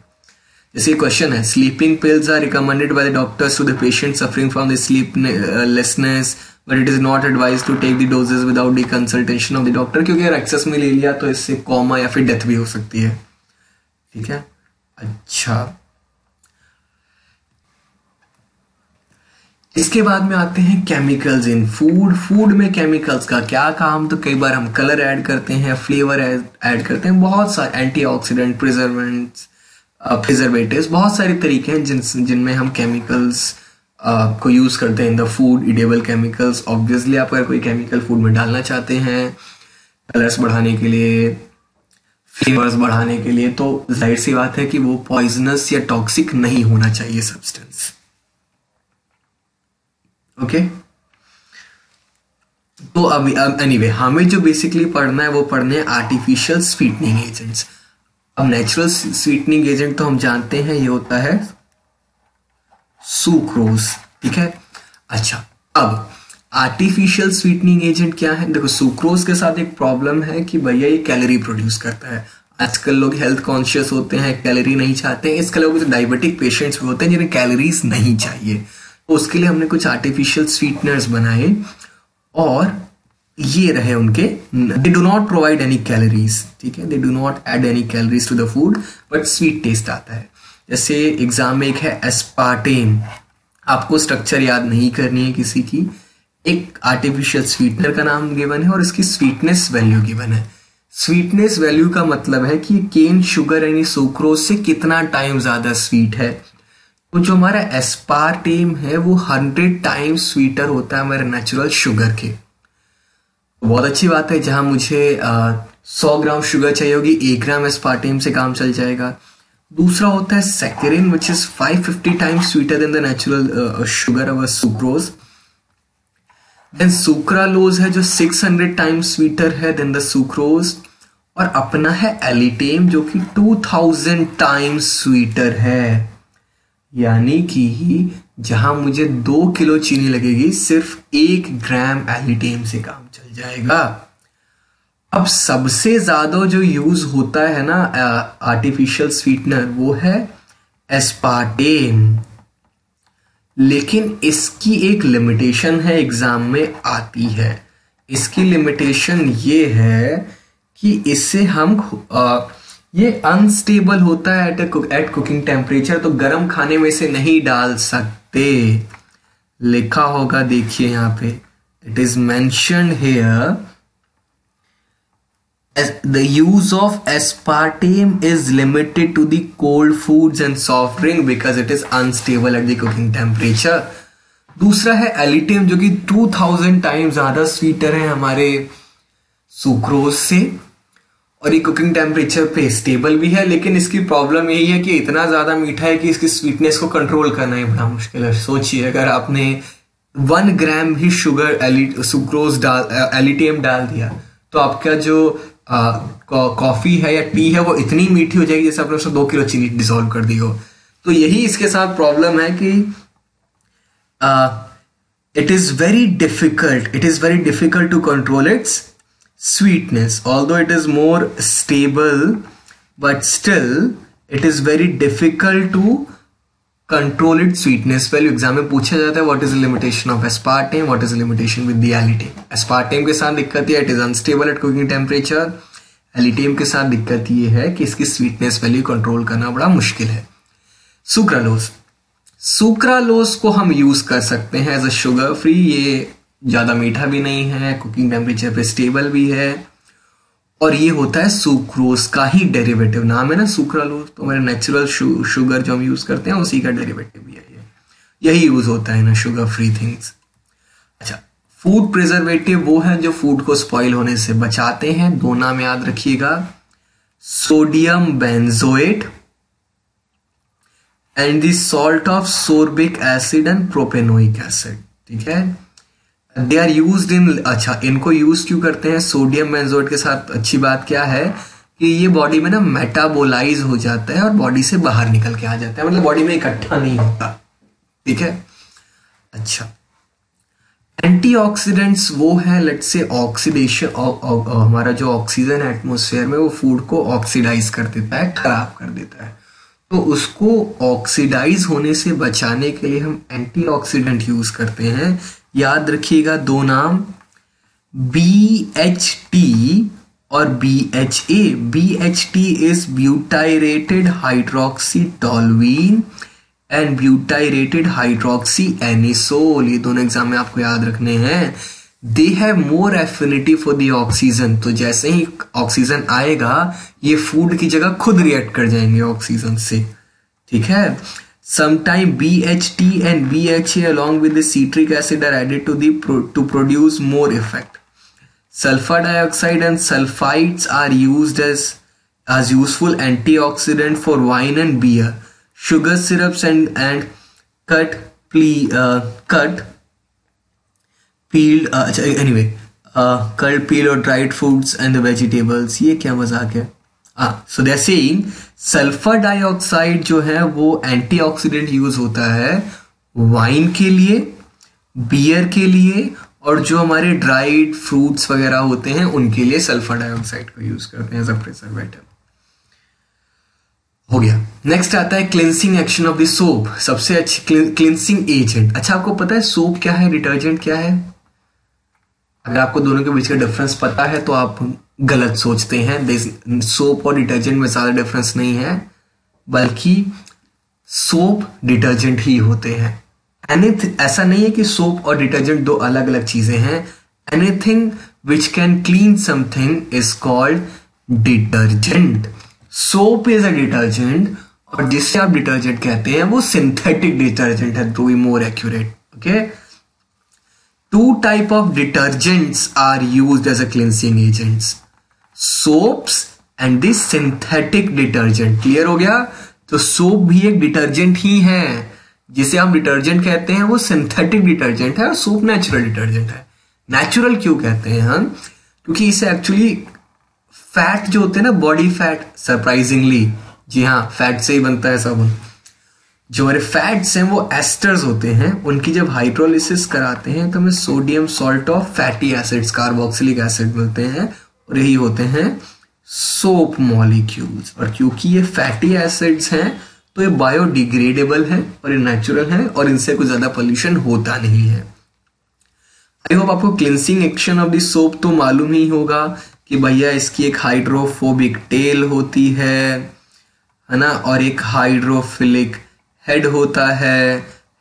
जैसे क्वेश्चन है sleeping pills are recommended by the doctors to the patient suffering from the sleeplessness but it is not advise to take the doses without the consultation of the doctor क्योंकि अगर access में ले लिया तो इससे comma या फिर death भी हो सकती है। ठीक है? अच्छा। इसके बाद में आते हैं केमिकल्स इन फ़ूड फ़ूड में केमिकल्स का क्या काम? तो कई बार हम कलर ऐड करते हैं फ्लेवर ऐड करते हैं। बहुत सारे एंटीऑक्सीडेंट प्रिजर्वेंट्स प्रिजर्वेटिव्स बहुत सारे तरीके हैं जिन, जिनमें हम केमिकल्स को यूज़ करते हैं in the food edible chemicals obviously आप अगर कोई केमिकल फ़ूड में डालना चाहते हैं कलर्स बढ़ाने के लिए फ्लेवर्स बढ़ाने के लिए तो ज़ाहिर सी बात है कि वो पॉइजनस या टॉक्सिक नहीं होना चाहिए सब्सटेंस ओके तो अभी अब एनीवे हमें जो बेसिकली पढ़ना है, वो पढ़ने आर्टिफिशियल स्वीटनिंग एजेंट्स अब नेचुरल स्वीटनिंग एजेंट तो हम जानते हैं, ये होता है सुक्रोज ठीक है? अच्छा अब आर्टिफिशियल स्वीटनिंग एजेंट क्या है? देखो सुक्रोज के साथ एक प्रॉब्लम है कि भैया ये कैलोरी प्रोड्यूस करता है। आजकल लोग हेल्थ कॉन्शियस होते हैं कैलोरी नहीं चाहते हैं। इसके अलावा डायबिटिक पेशेंट्स भी होते हैं जिन्हें कैलोरीज नहीं चाहिए। तो उसके लिए हमने कुछ आर्टिफिशियल स्वीटनर्स बनाए और ये रहे उनके they do not provide any calories ठीक है? They do not add any calories to the food but sweet taste आता है। जैसे एग्ज़ाम में एक है एस्पार्टेम आपको स्ट्रक्चर याद नहीं करनी है किसी की। एक आर्टिफिशियल स्वीटनर का नाम गिवन है और इसकी स्वीटनेस वैल्यू गिवन है। स्वीटनेस वैल्यू का मतलब है कि केन शुगर यानी सुक्रोज से कितना टाइम ज़्यादा स्वीट है। तो जो हमारा एस्पार्टेम है, वो हंड्रेड टाइम्स स्वीटर होता है हमारे नेचुरल शुगर के। बहुत अच्छी बात है, जहाँ मुझे सौ ग्राम शुगर चाहिए होगी, एक ग्राम एस्पार्टेम से काम चल जाएगा। दूसरा होता है saccharin which is 550 times sweeter than the natural sugar or sucrose then sucralose है जो 600 टाइम्स स्वीटर है देन द सुक्रोज और अपना है एलिटेम जो कि 2000 टाइम्स स्वीटर है. यानी कि जहाँ मुझे दो किलो चीनी लगेगी, सिर्फ़ एक ग्राम एलिटेम से काम चल जाएगा। अब सबसे ज़्यादा जो यूज़ होता है ना आर्टिफिशियल स्वीटनर वो है एस्पार्टेम लेकिन इसकी एक लिमिटेशन है एग्ज़ाम में आती है। इसकी लिमिटेशन ये है कि इससे हम आ, ये अनस्टेबल होता है एट एट कुकिंग टेम्परेचर तो गर्म खाने में से नहीं डाल सकते। लिखा होगा देखिए यहाँ पे। It is mentioned here the use of aspartame is limited to the cold foods and soft drink because it is unstable at the cooking temperature. दूसरा है एलिटिम जो कि 2000 टाइम ज़्यादा स्वीटर है हमारे सुक्रोज से, और ये कुकिंग टेम्परेचर पे स्टेबल भी है, लेकिन इसकी प्रॉब्लम यही है कि इतना ज़्यादा मीठा है कि इसकी स्वीटनेस को कंट्रोल करना ही बड़ा मुश्किल है। सोचिए, अगर आपने वन ग्राम भी शुगर सुक्रोज डाल एलिटियम डाल दिया तो आपका जो कॉफ़ी है या टी है, वो इतनी मीठी हो जाएगी जैसे आपने उसमें दो किलो चीनी डिजोल्व कर दी हो। तो यही इसके साथ प्रॉब्लम है कि it is very difficult it is very difficult to control its sweetness although it is more stable but still it is very difficult to its sweetness. Value exam में पूछा जाता है what is limitation of aspartame what is limitation with alitame aspartame के साथ दिक्कत ये it is unstable at cooking temperature alitame के साथ दिक्कत ये है कि इसकी स्वीटनेस वैल्यू कंट्रोल करना बड़ा मुश्किल है। सुक्रालोज सुक्रालोज को हम यूज़ कर सकते हैं एज अ शुगर फ्री ये ज़्यादा मीठा भी नहीं है कुकिंग टेम्परेचर पे स्टेबल भी है। और ये होता है सुक्रोज का ही डेरिवेटिव नाम है ना सुक्रालोज तो हमारे नेचुरल शुगर जो हम यूज़ करते हैं, उसी का डेरिवेटिव है यही यूज़ होता है ना शुगर फ्री थिंग्स अच्छा फ़ूड प्रिजर्वेटिव वो है जो फ़ूड को स्पॉइल होने से बचाते हैं। दो नाम याद रखिएगा। Sodium benzoate and the salt of sorbic acid and propanoic acid ठीक है? दे आर यूज़ इन अच्छा इनको यूज़ क्यों करते हैं? सोडियम बेंजोएट के साथ अच्छी बात क्या है? कि ये बॉडी में ना मेटाबोलाइज हो जाता है और बॉडी से बाहर निकल के आ जाता है। मतलब बॉडी में इकट्ठा नहीं होता। ठीक है? अच्छा। एंटीऑक्सीडेंट्स वो है लेट से ऑक्सीडेशन हमारा जो ऑक्सीजन है एटमोसफेयर में वो फ़ूड को ऑक्सीडाइज कर देता है, खराब कर देता है। तो उसको ऑक्सीडाइज होने से बचाने के लिए हम एंटीऑक्सीडेंट यूज़ करते हैं। याद रखिएगा दो नाम बी एच टी और B H A B H T is butylated hydroxy toluene and butylated hydroxy anisole ये दोनों एग्ज़ाम में आपको याद रखने हैं। They have more affinity for the oxygen तो जैसे ही ऑक्सीजन आएगा, ये फ़ूड की जगह खुद रिएक्ट कर जाएँगे ऑक्सीजन से। ठीक है? sometime BHT and BHA along with the citric acid are added to the pro to produce more effect. Sulfur dioxide and sulfites are used as as useful antioxidant for wine and beer. Sugar syrups and and cut ple uh, cut peeled uh, anyway uh, cut peel or dried fruits and the vegetables ये क्या मजाक है so they saying sulphur dioxide जो है, वो antioxidant use होता है wine के लिए बियर के लिए, और जो हमारे ड्राइड फ्रूट्स वगैरह होते हैं, उनके लिए सल्फ़र डाइऑक्साइड को यूज़ करते हैं एज प्रिजर्वेटिव हो गया। नेक्स्ट आता है cleansing action of the soap सबसे अच्छी क्लिनसिंग एजेंट अच्छा आपको पता है सोप क्या है डिटर्जेंट क्या है? अगर आपको दोनों के बीच का डिफरेंस पता है तो आप गलत सोचते हैं। सोप और डिटर्जेंट में ज़्यादा डिफरेंस नहीं है, बल्कि सोप डिटर्जेंट ही होते हैं। एनीथिंग ऐसा नहीं है कि सोप और डिटर्जेंट दो अलग अलग चीज़ें हैं। Anything which can clean something is called detergent soap is a detergent और जिससे आप डिटर्जेंट कहते हैं, वो सिंथेटिक डिटर्जेंट है to be more accurate okay two type of detergents are use as a cleansing agents soaps and this synthetic detergent clear हो गया? तो सोप भी एक डिटर्जेंट ही है। जिसे हम डिटर्जेंट कहते हैं, वो सिंथेटिक डिटर्जेंट है और सोप नेचुरल डिटर्जेंट है। नेचुरल क्यों कहते हैं हम? क्योंकि इसे एक्चुअली फैट जो होते हैं ना बॉडी फैट सरप्राइजिंगली जी हाँ फैट से ही बनता है साबुन जो हमारे फैट्स हैं, वो एस्टर्स होते हैं। उनकी जब हाइड्रोलिसिस कराते हैं तो हमें sodium salt of fatty acids carboxylic acid मिलते हैं। और यही होते हैं सोप मॉलिक्यूल्स और क्योंकि ये फैटी एसिड्स हैं तो ये बायोडिग्रेडेबल है और ये नेचुरल है और इनसे कुछ ज़्यादा पोल्यूशन होता नहीं है। आई होप आपको cleansing action of the soap तो मालूम ही होगा कि भैया इसकी एक हाइड्रोफोबिक टेल होती है है ना? और एक हाइड्रोफिलिक हेड होता है।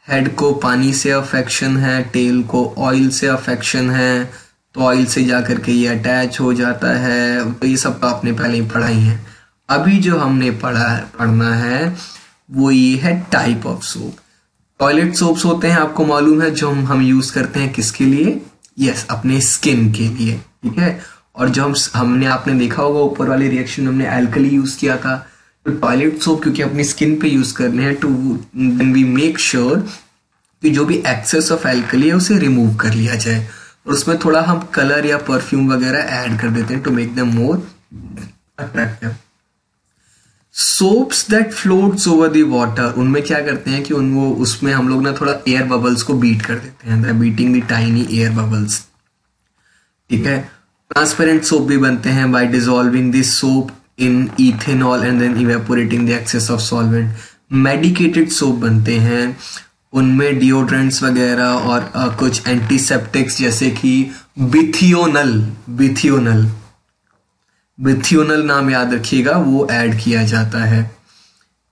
हेड को पानी से अफेक्शन है टेल को ऑयल से अफेक्शन है। तो ऑयल से जा करके ये अटैच हो जाता है। तो ये सब तो आपने पहले ही पढ़ा ही है। अभी जो हमने पढ़ा पढ़ना है, वो ये है type of soap toilet soaps होते हैं, आपको मालूम है, जो हम हम यूज़ करते हैं किसके लिए? यस अपने स्किन के लिए, ठीक है? और जो हम हमने, आपने देखा होगा, ऊपर वाले रिएक्शन हमने एल्कली यूज़ किया था। तो टॉयलेट सोप क्योंकि अपनी स्किन पे यूज़ करने हैं टू वी मेक श्योर कि जो भी एक्सेस ऑफ़ एल्कली है, उसे रिमूव कर लिया जाए। उसमें थोड़ा हम कलर या परफ्यूम वगैरह ऐड कर देते हैं to make them more attractive soaps that floats over the water उनमें क्या करते हैं कि उन वो उसमें हम लोग ना थोड़ा एयर बबल्स को बीट कर देते हैं beating the tiny air bubbles ठीक है? ट्रांसपेरेंट सोप भी बनते हैं by dissolving this soap in ethanol and then evaporating the excess of solvent medicated soap बनते हैं। उनमें डिओड्रेंट्स वगैरह और आ, कुछ एंटीसेप्टिक्स जैसे कि बिथियोनल बिथियोनल बिथियोनल नाम याद रखिएगा वो ऐड किया जाता है।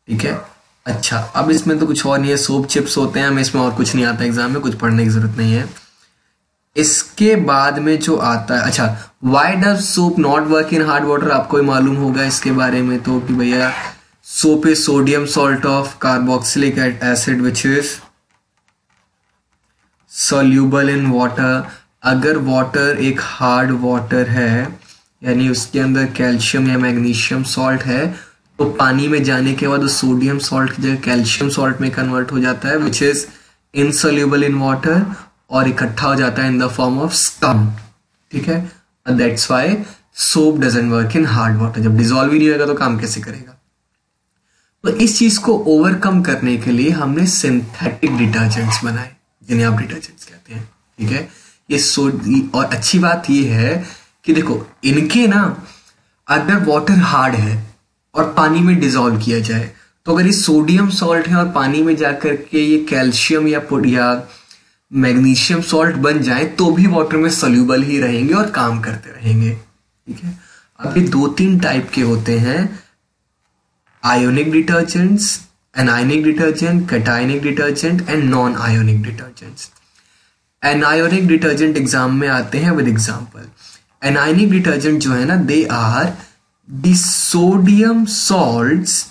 ठीक है? अच्छा अब इसमें तो कुछ और नहीं है सोप चिप्स होते हैं हमें इसमें और कुछ नहीं आता एग्ज़ाम में कुछ पढ़ने की ज़रूरत नहीं है। इसके बाद में जो आता है अच्छा why does soap not work in hard water आपको मालूम होगा इसके बारे में तो कि भैया soap is sodium salt of carboxylic acid which is soluble in water अगर वाटर एक हार्ड वाटर है, यानी उसके अंदर कैल्शियम या मैग्नीशियम सॉल्ट है तो पानी में जाने के बाद सोडियम सॉल्ट की जगह कैल्शियम सॉल्ट में कन्वर्ट हो जाता है which is insoluble in water और इकट्ठा हो जाता है in the form of scum ठीक है? That's why soap doesn't work in hard water जब डिजोल्व ही नहीं होगा तो काम कैसे करेगा? तो इस चीज़ को ओवरकम करने के लिए हमने सिंथेटिक डिटर्जेंट्स बनाए। जिन्हें आप डिटर्जेंट्स कहते हैं, ठीक है? ये सो और अच्छी बात ये है कि देखो, इनके ना, अगर वाटर हार्ड है और पानी में डिजोल्व किया जाए तो अगर ये सोडियम सॉल्ट है और पानी में जाकर के ये कैल्शियम या या मैग्नीशियम सॉल्ट बन जाए तो भी वाटर में सोल्यूबल ही रहेंगे और काम करते रहेंगे, ठीक है? अब ये दो तीन टाइप के होते हैं ionic detergents detergent cationic detergent and non ionic detergents anionic detergent exam में आते हैं विद एग्ज़ाम्पल एनाइनिक डिटर्जेंट जो है ना they are the sodium salts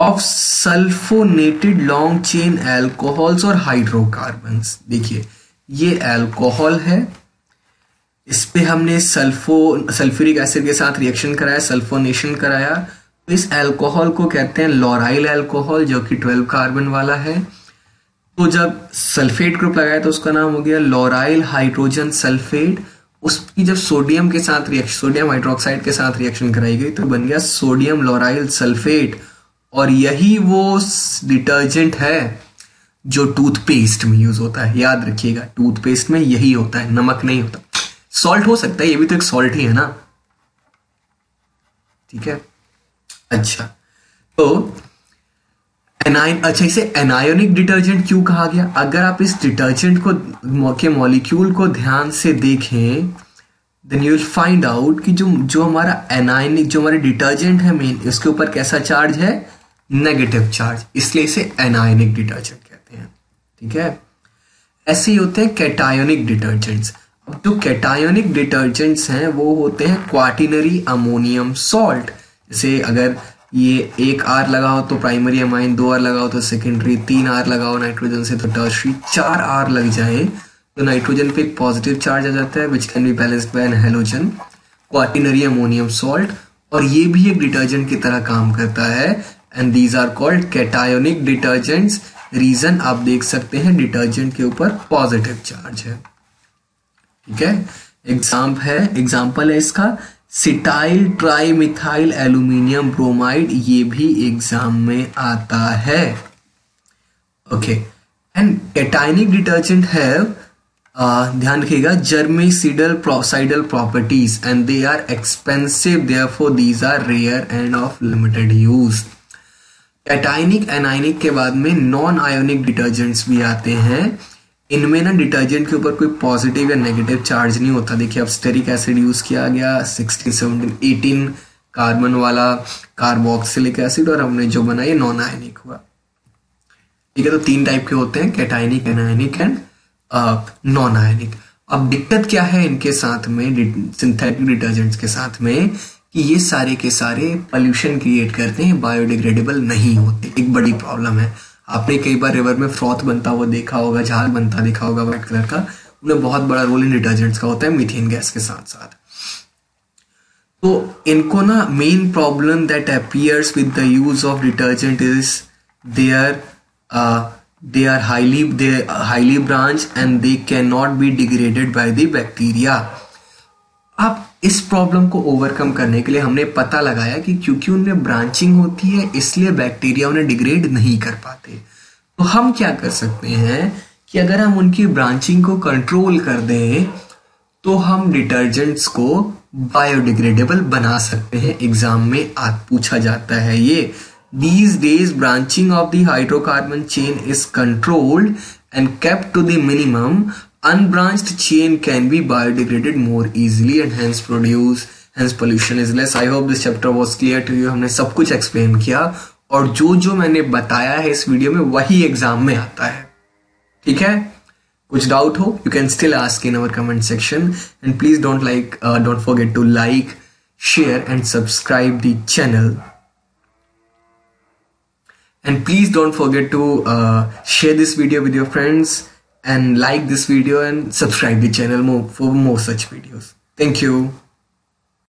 of sulphonated long chain alcohols और हाइड्रोकार्बन्स देखिए, ये एल्कोहल है. इस पे हमने सल्फो सल्फ्यूरिक एसिड के साथ रिएक्शन कराया सल्फोनेशन कराया. इस एल्कोहल को कहते हैं लोराइल एल्कोहल जो कि 12 कार्बन वाला है। तो जब सल्फेट ग्रुप लगाया तो उसका नाम हो गया लोराइल हाइड्रोजन सल्फेट उसकी जब सोडियम के साथ रिएक्शन सोडियम हाइड्रोक्साइड के साथ रिएक्शन कराई गई तो बन गया सोडियम लोराइल सल्फेट और यही वो डिटर्जेंट है जो टूथपेस्ट में यूज़ होता है। याद रखिएगा टूथपेस्ट में यही होता है, नमक नहीं होता। सॉल्ट हो सकता है, ये भी तो एक सॉल्ट ही है ना। ठीक है? अच्छा। तो एनाइन अच्छा इसे एनायोनिक डिटर्जेंट क्यों कहा गया? अगर आप इस डिटर्जेंट को के मॉलिक्यूल को ध्यान से देखें then you will find out कि जो जो हमारा एनायनिक जो हमारे डिटर्जेंट है मेन उसके ऊपर कैसा चार्ज है? नेगेटिव चार्ज इसलिए इसे एनायनिक डिटर्जेंट कहते हैं। ठीक है? ऐसे ही होते हैं कैटायोनिक डिटर्जेंट्स अब जो कैटायोनिक डिटर्जेंट्स हैं, वो होते हैं क्वाटिनरी अमोनियम सॉल्ट जैसे अगर ये एक आर लगाओ तो प्राइमरी अमाइन दो आर लगाओ तो सेकेंडरी तीन आर लगाओ नाइट्रोजन से तो टर्शरी चार आर लग जाए तो नाइट्रोजन पे एक पॉजिटिव चार्ज आ जाता है which can be balanced by an halogen quaternary ammonium salt और ये भी एक डिटर्जेंट की तरह काम करता है and these are called cationic detergents reason आप देख सकते हैं डिटर्जेंट के ऊपर पॉजिटिव चार्ज है। ठीक है? एग्जाम्प है एग्ज़ाम्पल है इसका cetyl tri methyl aluminium bromide, ये भी एग्ज़ाम में आता है। Okay, and cationic detergent have ध्यान रखिएगा, germicidal cidal properties and they are expensive therefore these are rare and of limited use cationic anionic के बाद में नॉन आयोनिक डिटर्जेंट्स भी आते हैं। इनमें ना डिटर्जेंट के ऊपर कोई पॉजिटिव या नेगेटिव चार्ज नहीं होता। देखिए, अब स्टेरिक एसिड यूज़ किया गया सिक्सटीन सेवनटीन एटीन कार्बन वाला कार्बोक्सिलिक एसिड और हमने जो बनाया नॉन आयनिक हुआ। ठीक है तो तीन टाइप के होते हैं cationic anionic and non ionic अब दिक्कत क्या है इनके साथ में सिंथेटिक डिटर्जेंट्स के साथ में, कि ये सारे के सारे पोल्यूशन क्रिएट करते हैं बायोडिग्रेडेबल नहीं होते। एक बड़ी प्रॉब्लम है। आपने कई बार रिवर में फ्रॉथ बनता हुआ देखा होगा, झाग बनता देखा होगा व्हाइट कलर का। उन्हें बहुत बड़ा रोल इन डिटर्जेंट्स का होता है मीथेन गैस के साथ साथ। तो इनको ना main problem that appears with the use of detergent is they are they are highly they highly branch and they can not be degraded by the bacteria आप इस प्रॉब्लम को ओवरकम करने के लिए हमने पता लगाया कि क्योंकि उनमें ब्रांचिंग होती है, इसलिए बैक्टीरिया उन्हें डिग्रेड नहीं कर पाते। तो हम क्या कर सकते हैं कि अगर हम उनकी ब्रांचिंग को कंट्रोल कर दें तो हम डिटर्जेंट्स को बायोडिग्रेडेबल बना सकते हैं। एग्ज़ाम में आज पूछा जाता है ये। These days branching of the hydrocarbon chain is controlled and kept to the minimum unbranched chain can be biodegraded more easily and hence produce hence pollution is less i hope this chapter was clear to you हमने सब कुछ explain किया और जो जो मैंने बताया है इस वीडियो में वही एग्ज़ाम में आता है ठीक है कुछ डाउट हो you can still ask in our comment section and please don't like don't forget to like share and subscribe the channel and please don't forget to uh, share this video with your friends and like this video and subscribe the channel more for more such videos. Thank you